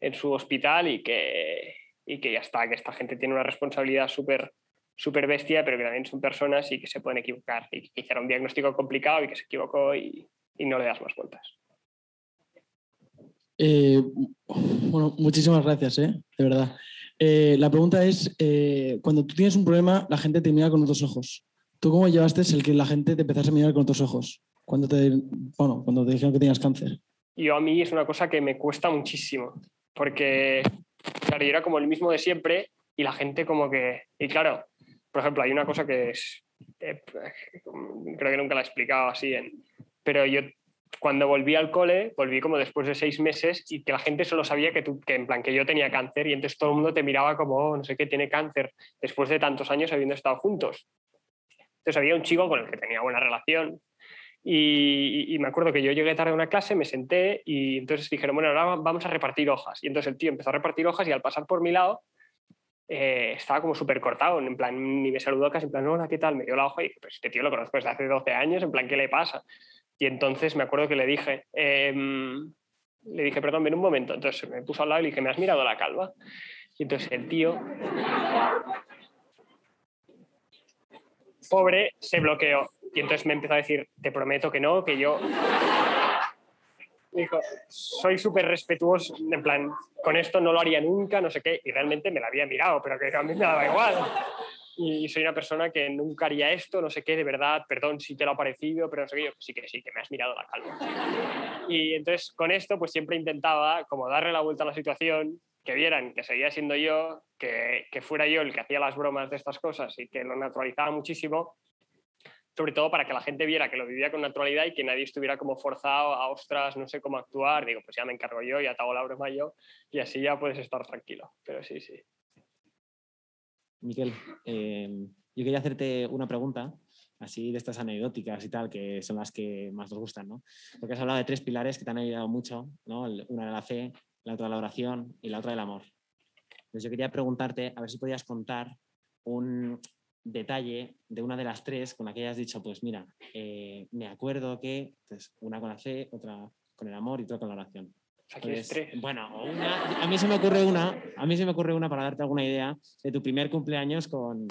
en su hospital y que, y que ya está, que esta gente tiene una responsabilidad súper súper bestia, pero que también son personas y que se pueden equivocar y que hicieron un diagnóstico complicado y que se equivocó y, y no le das más vueltas. Eh, bueno, muchísimas gracias, ¿eh? de verdad. Eh, la pregunta es, cuando tú tienes un problema, la gente te mira con otros ojos. ¿Tú cómo llevaste el que la gente te empezase a mirar con otros ojos? Cuando te, bueno, cuando te dijeron que tenías cáncer. Yo a mí es una cosa que me cuesta muchísimo, porque claro, yo era como el mismo de siempre y la gente como que... Y claro, por ejemplo, hay una cosa que es... Eh, creo que nunca la he explicado así, en, pero yo cuando volví al cole, volví como después de seis meses y que la gente solo sabía que, tú, que en plan que yo tenía cáncer y entonces todo el mundo te miraba como, oh, no sé qué, tiene cáncer, después de tantos años habiendo estado juntos. Entonces había un chico con el que tenía buena relación y, y, me acuerdo que yo llegué tarde a una clase, me senté y entonces dijeron, bueno, ahora vamos a repartir hojas. Y entonces el tío empezó a repartir hojas y al pasar por mi lado eh, estaba como súper cortado, en plan, ni me saludó casi, en plan, hola, ¿qué tal? Me dio la hoja y pues este tío lo conozco desde hace 12 años, en plan, ¿qué le pasa? Y entonces me acuerdo que le dije, eh, le dije, perdón, ven un momento. Entonces me puso al lado y le dije, ¿me has mirado la calva? Y entonces el tío, pobre, se bloqueó. Y entonces me empezó a decir, te prometo que no, que yo... Dijo, soy súper respetuoso, en plan, con esto no lo haría nunca, no sé qué, y realmente me la había mirado, pero que a mí me daba igual. Y soy una persona que nunca haría esto, no sé qué, de verdad, perdón si te lo ha parecido, pero no sé qué, yo, sí que sí, que me has mirado la calma. Y entonces con esto pues siempre intentaba como darle la vuelta a la situación, que vieran que seguía siendo yo, que, que fuera yo el que hacía las bromas de estas cosas y que lo naturalizaba muchísimo sobre todo para que la gente viera que lo vivía con naturalidad y que nadie estuviera como forzado a, ostras, no sé cómo actuar, digo, pues ya me encargo yo, ya te la broma yo y así ya puedes estar tranquilo, pero sí, sí. Miquel, eh, yo quería hacerte una pregunta, así de estas anecdóticas y tal, que son las que más nos gustan, ¿no? Porque has hablado de tres pilares que te han ayudado mucho, ¿no? Una de la fe, la otra de la oración y la otra del amor. Entonces yo quería preguntarte, a ver si podías contar un, detalle de una de las tres con la que hayas dicho, pues mira, eh, me acuerdo que, pues una con la fe, otra con el amor y otra con la oración. Pues, tres. Bueno, una, a mí se me ocurre una, a mí se me ocurre una para darte alguna idea de tu primer cumpleaños con,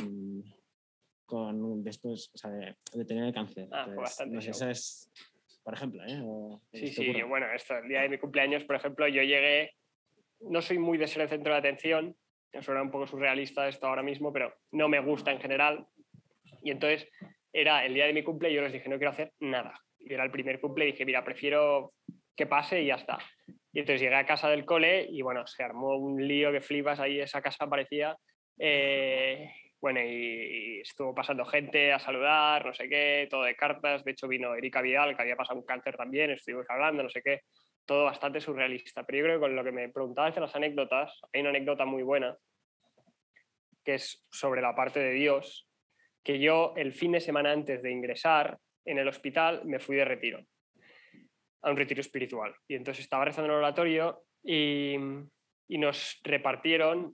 con después, o sea, de, de tener el cáncer. Ah, fue bastante no sé, eso es, por ejemplo, ¿eh? O, sí, sí, bueno, esto, el día de mi cumpleaños, por ejemplo, yo llegué, no soy muy de ser el centro de atención, suena un poco surrealista esto ahora mismo, pero no me gusta en general. Y entonces era el día de mi cumple y yo les dije, no quiero hacer nada. Y era el primer cumple y dije, mira, prefiero que pase y ya está. Y entonces llegué a casa del cole y bueno, se armó un lío que flipas ahí, esa casa parecía. Eh, bueno, y, estuvo pasando gente a saludar, no sé qué, todo de cartas. De hecho, vino Erika Vidal, que había pasado un cáncer también, estuvimos hablando, no sé qué todo bastante surrealista. Pero yo creo que con lo que me preguntabas de las anécdotas, hay una anécdota muy buena, que es sobre la parte de Dios, que yo el fin de semana antes de ingresar en el hospital me fui de retiro, a un retiro espiritual. Y entonces estaba rezando en el oratorio y, y nos repartieron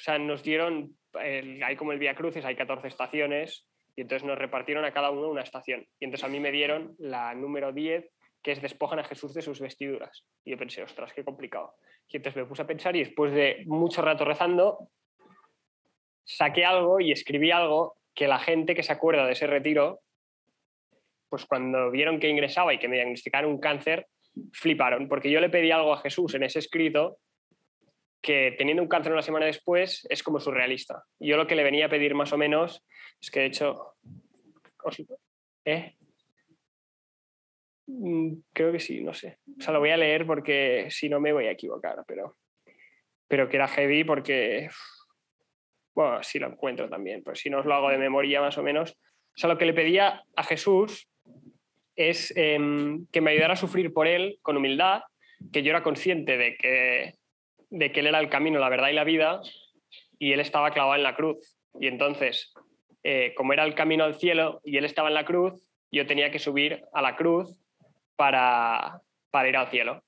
sea, nos dieron, hay como el Vía Cruces, hay 14 estaciones, y entonces nos repartieron a cada uno una estación. Y entonces a mí me dieron la número 10, que es despojan a Jesús de sus vestiduras. Y yo pensé, ostras, qué complicado. Y entonces me puse a pensar y después de mucho rato rezando, saqué algo y escribí algo que la gente que se acuerda de ese retiro, pues cuando vieron que ingresaba y que me diagnosticaron un cáncer, fliparon, porque yo le pedí algo a Jesús en ese escrito que teniendo un cáncer una semana después es como surrealista. Yo lo que le venía a pedir más o menos es que de hecho... ¿Eh? Mm, creo que sí, no sé. O sea, lo voy a leer porque si no me voy a equivocar, pero, pero que era heavy porque... Bueno, si lo encuentro también, pues si no os lo hago de memoria más o menos. O sea, lo que le pedía a Jesús es em, que me ayudara a sufrir por él con humildad, que yo era consciente de que, de que él era el camino, la verdad y la vida, y él estaba clavado en la cruz. Y entonces, eh, como era el camino al cielo y él estaba en la cruz, yo tenía que subir a la cruz para, para ir al cielo.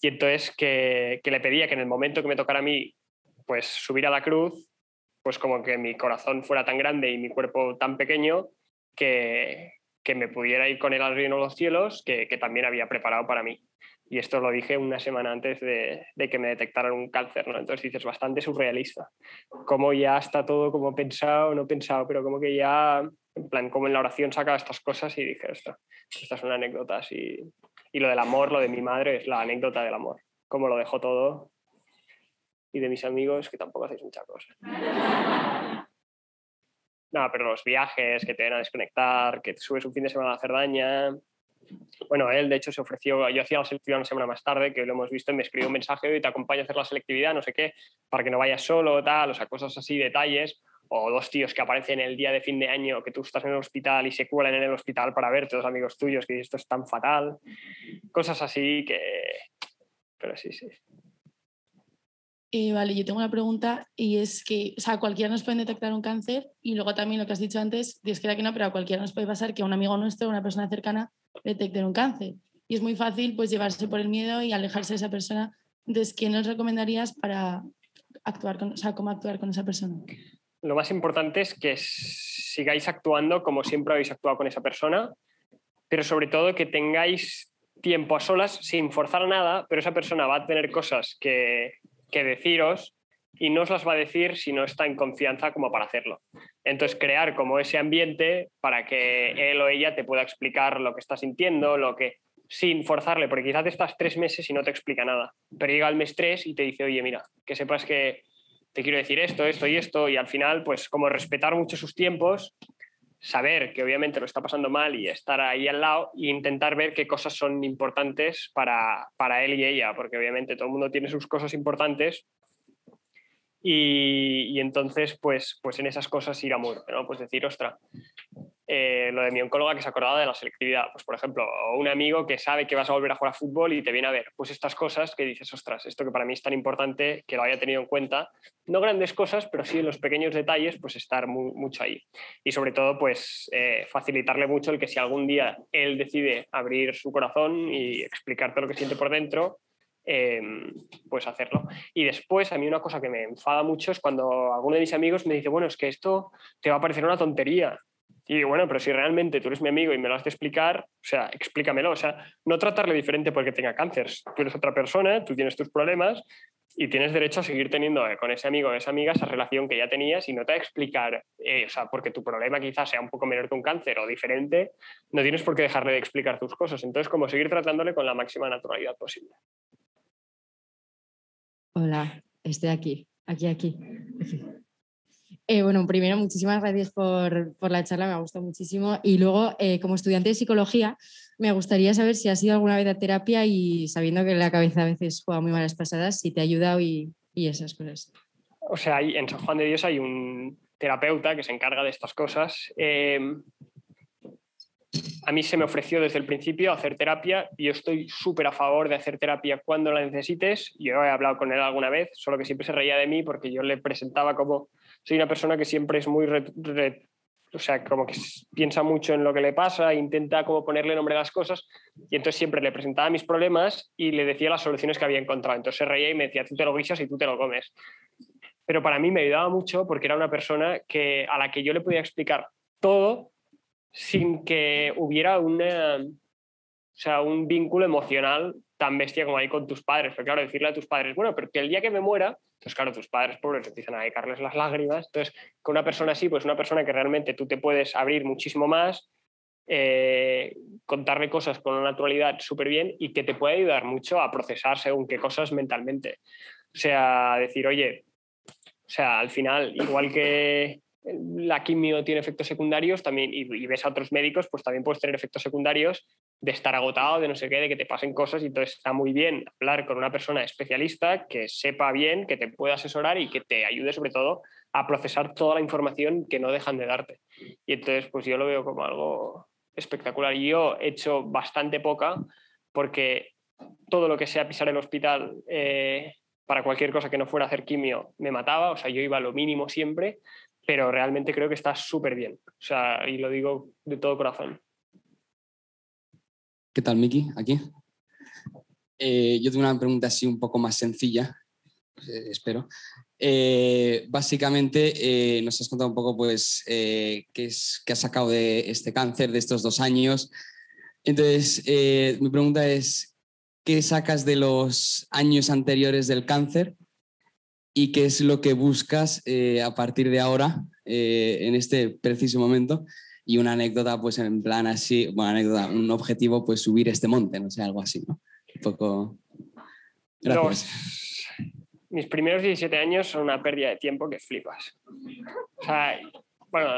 Y entonces que, que, le pedía que en el momento que me tocara a mí, pues subir a la cruz, pues como que mi corazón fuera tan grande y mi cuerpo tan pequeño que, que me pudiera ir con él al reino de los cielos, que, también había preparado para mí. Y esto lo dije una semana antes de, que me detectaran un cáncer, ¿no? Entonces dices, bastante surrealista. Como ya está todo como pensado, no pensado, pero como que ya, en plan, como en la oración sacaba estas cosas y dije, esto, esta es una anécdota así. Y lo del amor, lo de mi madre, es la anécdota del amor. Cómo lo dejó todo. Y de mis amigos, que tampoco hacéis mucha cosa. No, pero los viajes que te ven a desconectar, que te subes un fin de semana a la Cerdaña. Bueno, él de hecho se ofreció, yo hacía la selectividad una semana más tarde, que lo hemos visto, y me escribió un mensaje y te acompaño a hacer la selectividad, no sé qué, para que no vayas solo, tal, o sea, cosas así, detalles. O dos tíos que aparecen el día de fin de año, que tú estás en el hospital y se cuelan en el hospital para verte, dos amigos tuyos, que esto es tan fatal. Cosas así que... Pero sí, sí. Eh, vale, yo tengo una pregunta y es que, o sea, cualquiera nos puede detectar un cáncer y luego también lo que has dicho antes, Dios quiera que no, pero a cualquiera nos puede pasar que un amigo nuestro, una persona cercana, detecte un cáncer. Y es muy fácil pues llevarse por el miedo y alejarse de esa persona. Entonces, ¿qué nos recomendarías para actuar con, o sea, cómo actuar con esa persona? Lo más importante es que sigáis actuando como siempre habéis actuado con esa persona, pero sobre todo que tengáis tiempo a solas sin forzar nada, pero esa persona va a tener cosas que, que deciros y no os las va a decir si no está en confianza como para hacerlo. Entonces, crear como ese ambiente para que él o ella te pueda explicar lo que está sintiendo, lo que sin forzarle, porque quizás te estás tres meses y no te explica nada, pero llega el mes tres y te dice, oye, mira, que sepas que te quiero decir esto, esto y esto, y al final, pues como respetar mucho sus tiempos, saber que obviamente lo está pasando mal y estar ahí al lado e intentar ver qué cosas son importantes para, para él y ella, porque obviamente todo el mundo tiene sus cosas importantes y, y, entonces, pues, pues en esas cosas ir a muro, ¿no? Pues decir, ostra, eh, lo de mi oncóloga que se acordaba de la selectividad, pues por ejemplo, un amigo que sabe que vas a volver a jugar a fútbol y te viene a ver, pues estas cosas que dices, ostras, esto que para mí es tan importante que lo haya tenido en cuenta, no grandes cosas, pero sí en los pequeños detalles, pues estar mucho ahí. Y sobre todo, pues eh, facilitarle mucho el que si algún día él decide abrir su corazón y explicarte lo que siente por dentro, Em, pues hacerlo. Y después, a mí una cosa que me enfada mucho es cuando alguno de mis amigos me dice, bueno, es que esto te va a parecer una tontería. Y bueno, pero si realmente tú eres mi amigo y me lo has de explicar, o sea, explícamelo. O sea, no tratarle diferente porque tenga cáncer. Tú eres otra persona, tú tienes tus problemas y tienes derecho a seguir teniendo eh, con ese amigo o esa amiga esa relación que ya tenías y no te va a explicar, eh, o sea, porque tu problema quizás sea un poco menor que un cáncer o diferente, no tienes por qué dejarle de explicar tus cosas. Entonces, como seguir tratándole con la máxima naturalidad posible. Hola, estoy aquí, aquí, aquí. Eh, bueno, primero, muchísimas gracias por, la charla, me ha gustado muchísimo. Y luego, eh, como estudiante de psicología, me gustaría saber si has ido alguna vez a terapia y sabiendo que la cabeza a veces juega muy malas pasadas, si te ha ayudado y, esas cosas. O sea, en San Juan de Dios hay un terapeuta que se encarga de estas cosas. Eh, a mí se me ofreció desde el principio hacer terapia y yo estoy súper a favor de hacer terapia cuando la necesites. Yo he hablado con él alguna vez, solo que siempre se reía de mí porque yo le presentaba como soy una persona que siempre es muy, o sea, como que piensa mucho en lo que le pasa, intenta como ponerle nombre a las cosas y entonces siempre le presentaba mis problemas y le decía las soluciones que había encontrado. Entonces se reía y me decía, tú te lo guisas y tú te lo comes. pero para mí me ayudaba mucho porque era una persona que, a la que yo le podía explicar todo sin que hubiera una, o sea, un vínculo emocional tan bestia como hay con tus padres. Pero claro, decirle a tus padres, bueno, pero que el día que me muera, pues claro, tus padres pobres empiezan a dedicarles las lágrimas. Entonces, con una persona así, pues una persona que realmente tú te puedes abrir muchísimo más, eh, contarle cosas con una naturalidad súper bien y que te puede ayudar mucho a procesar según qué cosas mentalmente. O sea, decir, oye, o sea, al final, igual que la quimio tiene efectos secundarios también y, ves a otros médicos, pues también puedes tener efectos secundarios de estar agotado, de no sé qué, de que te pasen cosas y entonces está muy bien hablar con una persona especialista que sepa bien, que te pueda asesorar y que te ayude sobre todo a procesar toda la información que no dejan de darte. Y entonces pues yo lo veo como algo espectacular. Yo he hecho bastante poca porque todo lo que sea pisar el hospital eh, para cualquier cosa que no fuera hacer quimio me mataba, o sea, yo iba lo mínimo siempre pero realmente creo que está súper bien. O sea, y lo digo de todo corazón. ¿Qué tal, Miki? Aquí. Eh, yo tengo una pregunta así un poco más sencilla, eh, espero. Eh, básicamente, nos has contado un poco, pues, qué, es, qué has sacado de este cáncer, de estos dos años. Entonces, mi pregunta es, ¿qué sacas de los años anteriores del cáncer y qué es lo que buscas eh, a partir de ahora, eh, en este preciso momento. Y una anécdota, pues en plan así, bueno, anécdota, un objetivo, pues subir este monte, no sé, algo así, ¿no? Un poco. Gracias. mis primeros 17 años son una pérdida de tiempo que flipas. O sea, bueno,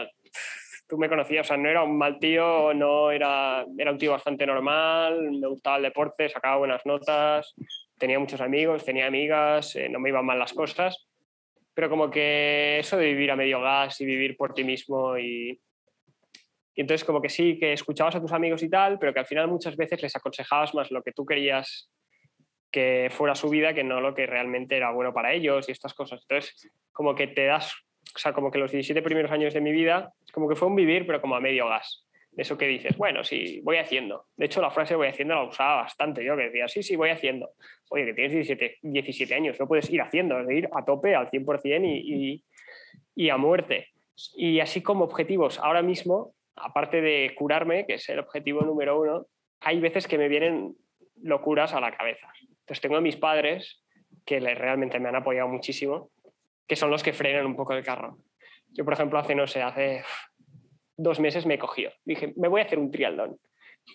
tú me conocías, o sea, no era un mal tío, no era, era un tío bastante normal, me gustaba el deporte, sacaba buenas notas, tenía muchos amigos, tenía amigas, eh, no me iban mal las cosas, pero como que eso de vivir a medio gas y vivir por ti mismo y, y entonces como que sí, que escuchabas a tus amigos y tal, pero que al final muchas veces les aconsejabas más lo que tú querías que fuera su vida que no lo que realmente era bueno para ellos y estas cosas. Entonces, como que te das, o sea, como que los 17 primeros años de mi vida, como que fue un vivir, pero como a medio gas eso que dices, bueno, sí, voy haciendo. De hecho, la frase voy haciendo la usaba bastante yo, que decía, sí, sí, voy haciendo. Oye, que tienes 17, 17 años, no puedes ir haciendo, es ir a tope al 100% y, y, a muerte. Y así como objetivos, ahora mismo, aparte de curarme, que es el objetivo número uno, hay veces que me vienen locuras a la cabeza. Entonces tengo a mis padres, que realmente me han apoyado muchísimo, que son los que frenan un poco el carro. Yo, por ejemplo, hace, no sé, hace dos meses me cogió. Dije, me voy a hacer un triatlón.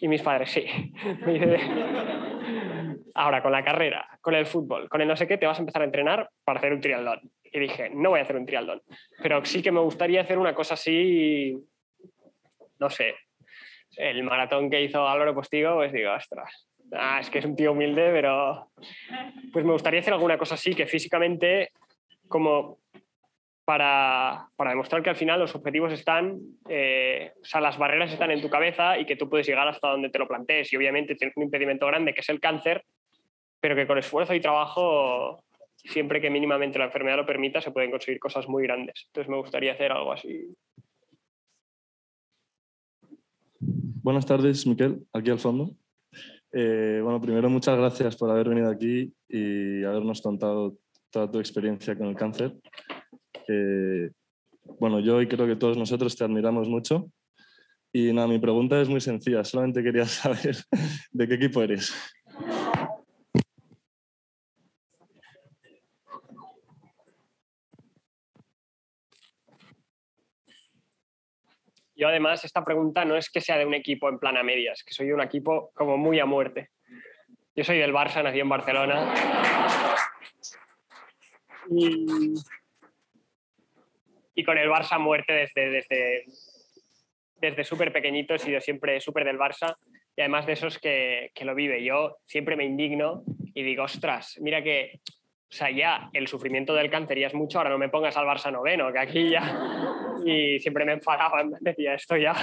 Y mis padres, sí. Ahora, con la carrera, con el fútbol, con el no sé qué, te vas a empezar a entrenar para hacer un triatlón. Y dije, no voy a hacer un triatlón. Pero sí que me gustaría hacer una cosa así, no sé, el maratón que hizo Álvaro Postigo, pues digo, ostras, ah, es que es un tío humilde, pero pues me gustaría hacer alguna cosa así que físicamente, como para, para, demostrar que al final los objetivos están, eh, o sea, las barreras están en tu cabeza y que tú puedes llegar hasta donde te lo plantees. Y obviamente tienes un impedimento grande que es el cáncer, pero que con esfuerzo y trabajo, siempre que mínimamente la enfermedad lo permita, se pueden conseguir cosas muy grandes. Entonces me gustaría hacer algo así. Buenas tardes, Miquel, aquí al fondo. Eh, bueno, primero muchas gracias por haber venido aquí y habernos contado toda tu experiencia con el cáncer bueno, yo y creo que todos nosotros te admiramos mucho. Y nada, mi pregunta es muy sencilla, solamente quería saber de qué equipo eres. Yo además, esta pregunta no es que sea de un equipo en plan a medias, que soy un equipo como muy a muerte. Yo soy del Barça, nací en Barcelona. Y con el Barça muerte desde, desde, desde súper pequeñito, he sido siempre súper del Barça y además de esos que, que lo vive. Yo siempre me indigno y digo, ostras, mira que, o sea, ya el sufrimiento del cáncer ya es mucho, ahora no me pongas al Barça noveno, que aquí ya... Y siempre me enfadaba, decía esto ya.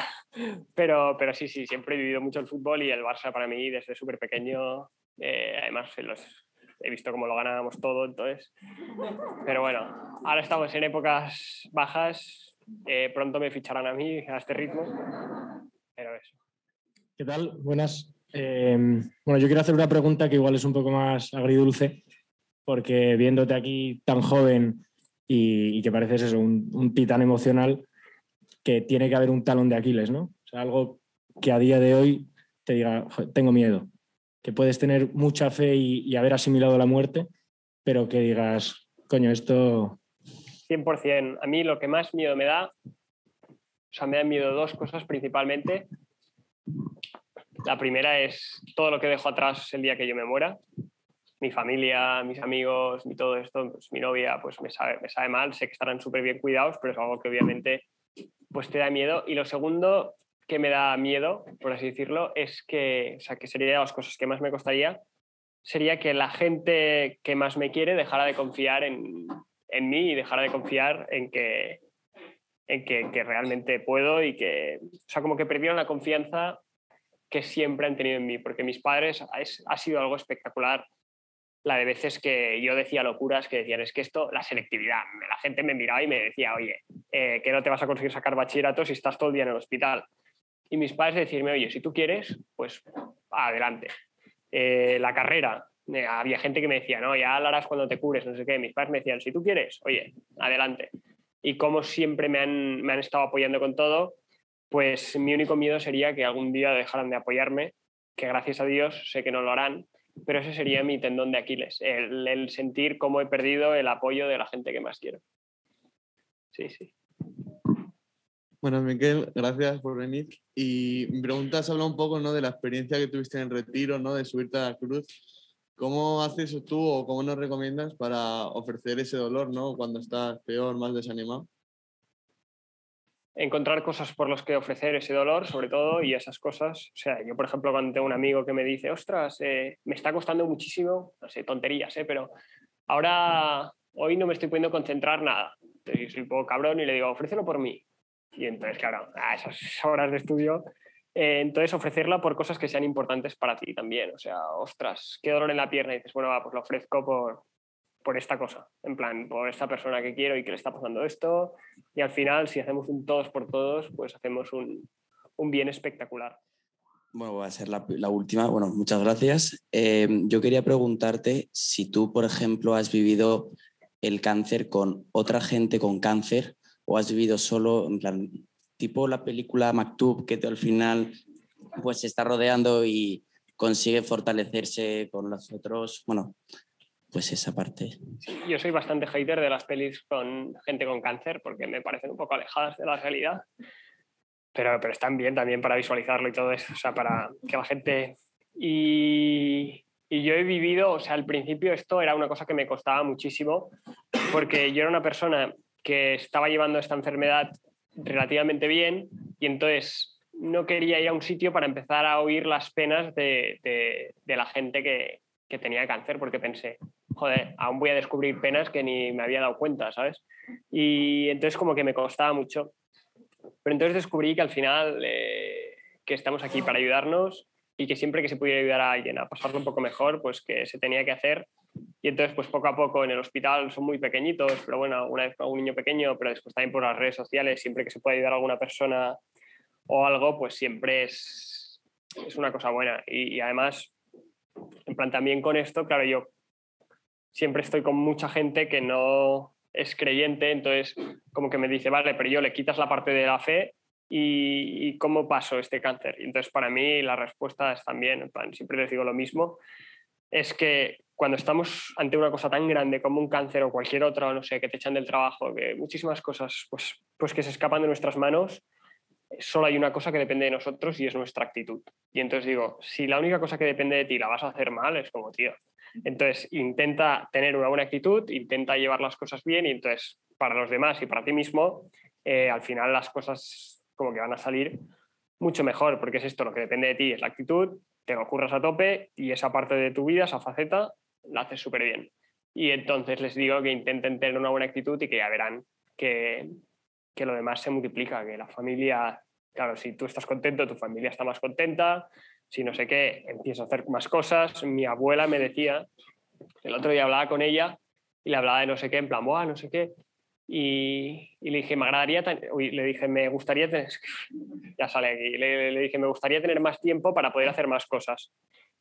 Pero, pero sí, sí, siempre he vivido mucho el fútbol y el Barça para mí desde súper pequeño, eh, además los, he visto cómo lo ganábamos todo, entonces. Pero bueno, ahora estamos en épocas bajas, eh, pronto me ficharán a mí a este ritmo, pero eso. ¿Qué tal? Buenas. Em, bueno, yo quiero hacer una pregunta que igual es un poco más agridulce, porque viéndote aquí tan joven y, que pareces eso, un, un titán emocional que tiene que haber un talón de Aquiles, ¿no? O sea, algo que a día de hoy te diga, "Joder, tengo miedo, que puedes tener mucha fe y, haber asimilado la muerte, pero que digas, coño, esto 100%. A mí lo que más miedo me da, o sea, me dan miedo dos cosas principalmente. La primera es todo lo que dejo atrás el día que yo me muera. Mi familia, mis amigos, mi todo esto, pues, mi novia, pues me sabe, me sabe mal, sé que estarán súper bien cuidados, pero es algo que obviamente pues te da miedo. Y lo segundo que me da miedo, por así decirlo, es que, o sea, que sería de las cosas que más me costaría, sería que la gente que más me quiere dejara de confiar en, en mí y dejara de confiar en que, en que, realmente puedo y que, o sea, como que perdieron la confianza que siempre han tenido en mí, porque mis padres es- ha sido algo espectacular la de veces que yo decía locuras que decían, es que esto, la selectividad, la gente me miraba y me decía, oye, eh, que no te vas a conseguir sacar bachillerato si estás todo el día en el hospital. Y mis padres decirme, oye, si tú quieres, pues adelante. Eh, la carrera, eh, había gente que me decía, no, ya lo harás cuando te cures, no sé qué. Mis padres me decían, si tú quieres, oye, adelante. Y como siempre me han, me han estado apoyando con todo, pues mi único miedo sería que algún día dejaran de apoyarme, que gracias a Dios sé que no lo harán, pero ese sería mi tendón de Aquiles, el sentir cómo he perdido el apoyo de la gente que más quiero. Sí, sí. Bueno, Miquel, gracias por venir. Y mi pregunta es habla un poco ¿no? de la experiencia que tuviste en el retiro, ¿no? de subirte a la cruz. ¿Cómo haces tú o cómo nos recomiendas para ofrecer ese dolor ¿no? cuando estás peor, más desanimado? encontrar cosas por las que ofrecer ese dolor, sobre todo, y esas cosas. O sea, yo, por ejemplo, cuando tengo un amigo que me dice, ostras, eh, me está costando muchísimo, no sé, tonterías, ¿eh? pero ahora, hoy no me estoy pudiendo concentrar nada. Entonces, soy un poco cabrón y le digo, ofrécelo por mí. Y entonces, claro, a esas horas de estudio, eh, entonces ofrecerla por cosas que sean importantes para ti también. O sea, ostras, qué dolor en la pierna. Y dices, bueno, va, pues lo ofrezco por, por esta cosa, en plan, por esta persona que quiero y que le está pasando esto. Y al final, si hacemos un todos por todos, pues hacemos un, un bien espectacular. Bueno, va a ser la, la última. Bueno, muchas gracias. Eh, yo quería preguntarte si tú, por ejemplo, has vivido el cáncer con otra gente con cáncer o has vivido solo, en plan, tipo la película Maktub, que al final pues se está rodeando y consigue fortalecerse con los otros. Bueno, pues esa parte. Yo soy bastante hater de las pelis con gente con cáncer porque me parecen un poco alejadas de la realidad. Pero, pero están bien también para visualizarlo y todo eso, o sea, para que la gente... Y, y yo he vivido, o sea, al principio esto era una cosa que me costaba muchísimo porque yo era una persona que estaba llevando esta enfermedad relativamente bien y entonces no quería ir a un sitio para empezar a oír las penas de, de, la gente que, que tenía cáncer porque pensé, joder, aún voy a descubrir penas que ni me había dado cuenta, ¿sabes? Y entonces como que me costaba mucho. Pero entonces descubrí que al final eh, que estamos aquí para ayudarnos y que siempre que se pudiera ayudar a alguien a pasarlo un poco mejor, pues que se tenía que hacer. Y entonces, pues poco a poco en el hospital son muy pequeñitos, pero bueno, una vez algún niño pequeño, pero después también por las redes sociales, siempre que se puede ayudar a alguna persona o algo, pues siempre es, es una cosa buena. Y, y además, en plan, también con esto, claro, yo siempre estoy con mucha gente que no es creyente, entonces como que me dice, vale, pero yo le quitas la parte de la fe y, y cómo paso este cáncer. Y entonces para mí la respuesta es también, siempre les digo lo mismo, es que cuando estamos ante una cosa tan grande como un cáncer o cualquier otra, no sé, que te echan del trabajo, que muchísimas cosas pues, pues que se escapan de nuestras manos, solo hay una cosa que depende de nosotros y es nuestra actitud. Y entonces digo, si la única cosa que depende de ti la vas a hacer mal, es como, tío. Entonces intenta tener una buena actitud, intenta llevar las cosas bien y entonces para los demás y para ti mismo, eh, al final las cosas como que van a salir mucho mejor, porque es esto, lo que depende de ti es la actitud, te lo curras a tope y esa parte de tu vida, esa faceta, la haces súper bien. Y entonces les digo que intenten tener una buena actitud y que ya verán que, que lo demás se multiplica, que la familia, claro, si tú estás contento, tu familia está más contenta, si no sé qué, empieza a hacer más cosas. Mi abuela me decía, el otro día hablaba con ella y le hablaba de no sé qué, en plan, Buah, no sé qué. Y, le dije, me gustaría tener, ya sale aquí, le, le, dije, me gustaría tener más tiempo para poder hacer más cosas.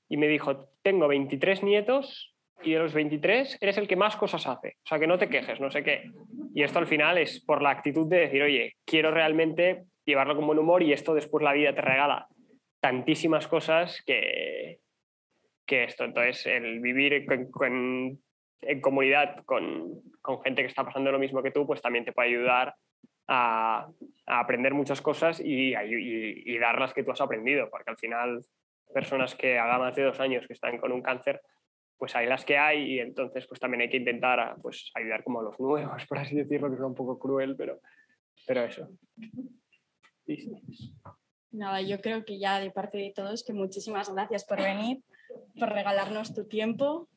Y me dijo, tengo 23 nietos y de los 23 eres el que más cosas hace. O sea, que no te quejes, no sé qué. Y esto al final es por la actitud de decir, oye, quiero realmente llevarlo con buen humor y esto después la vida te regala tantísimas cosas que, que esto. Entonces, el vivir en comunidad con, con, gente que está pasando lo mismo que tú, pues también te puede ayudar a, aprender muchas cosas y, dar las que tú has aprendido, porque al final personas que hagan más de dos años que están con un cáncer, pues hay las que hay y entonces pues también hay que intentar pues, ayudar como a los nuevos, por así decirlo, que es un poco cruel, pero, pero eso. Nada, yo creo que ya de parte de todos, que muchísimas gracias por venir, por regalarnos tu tiempo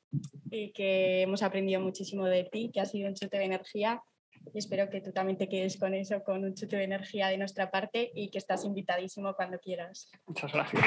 y que hemos aprendido muchísimo de ti, que ha sido un chute de energía y espero que tú también te quedes con eso, con un chute de energía de nuestra parte y que estás invitadísimo cuando quieras. Muchas gracias.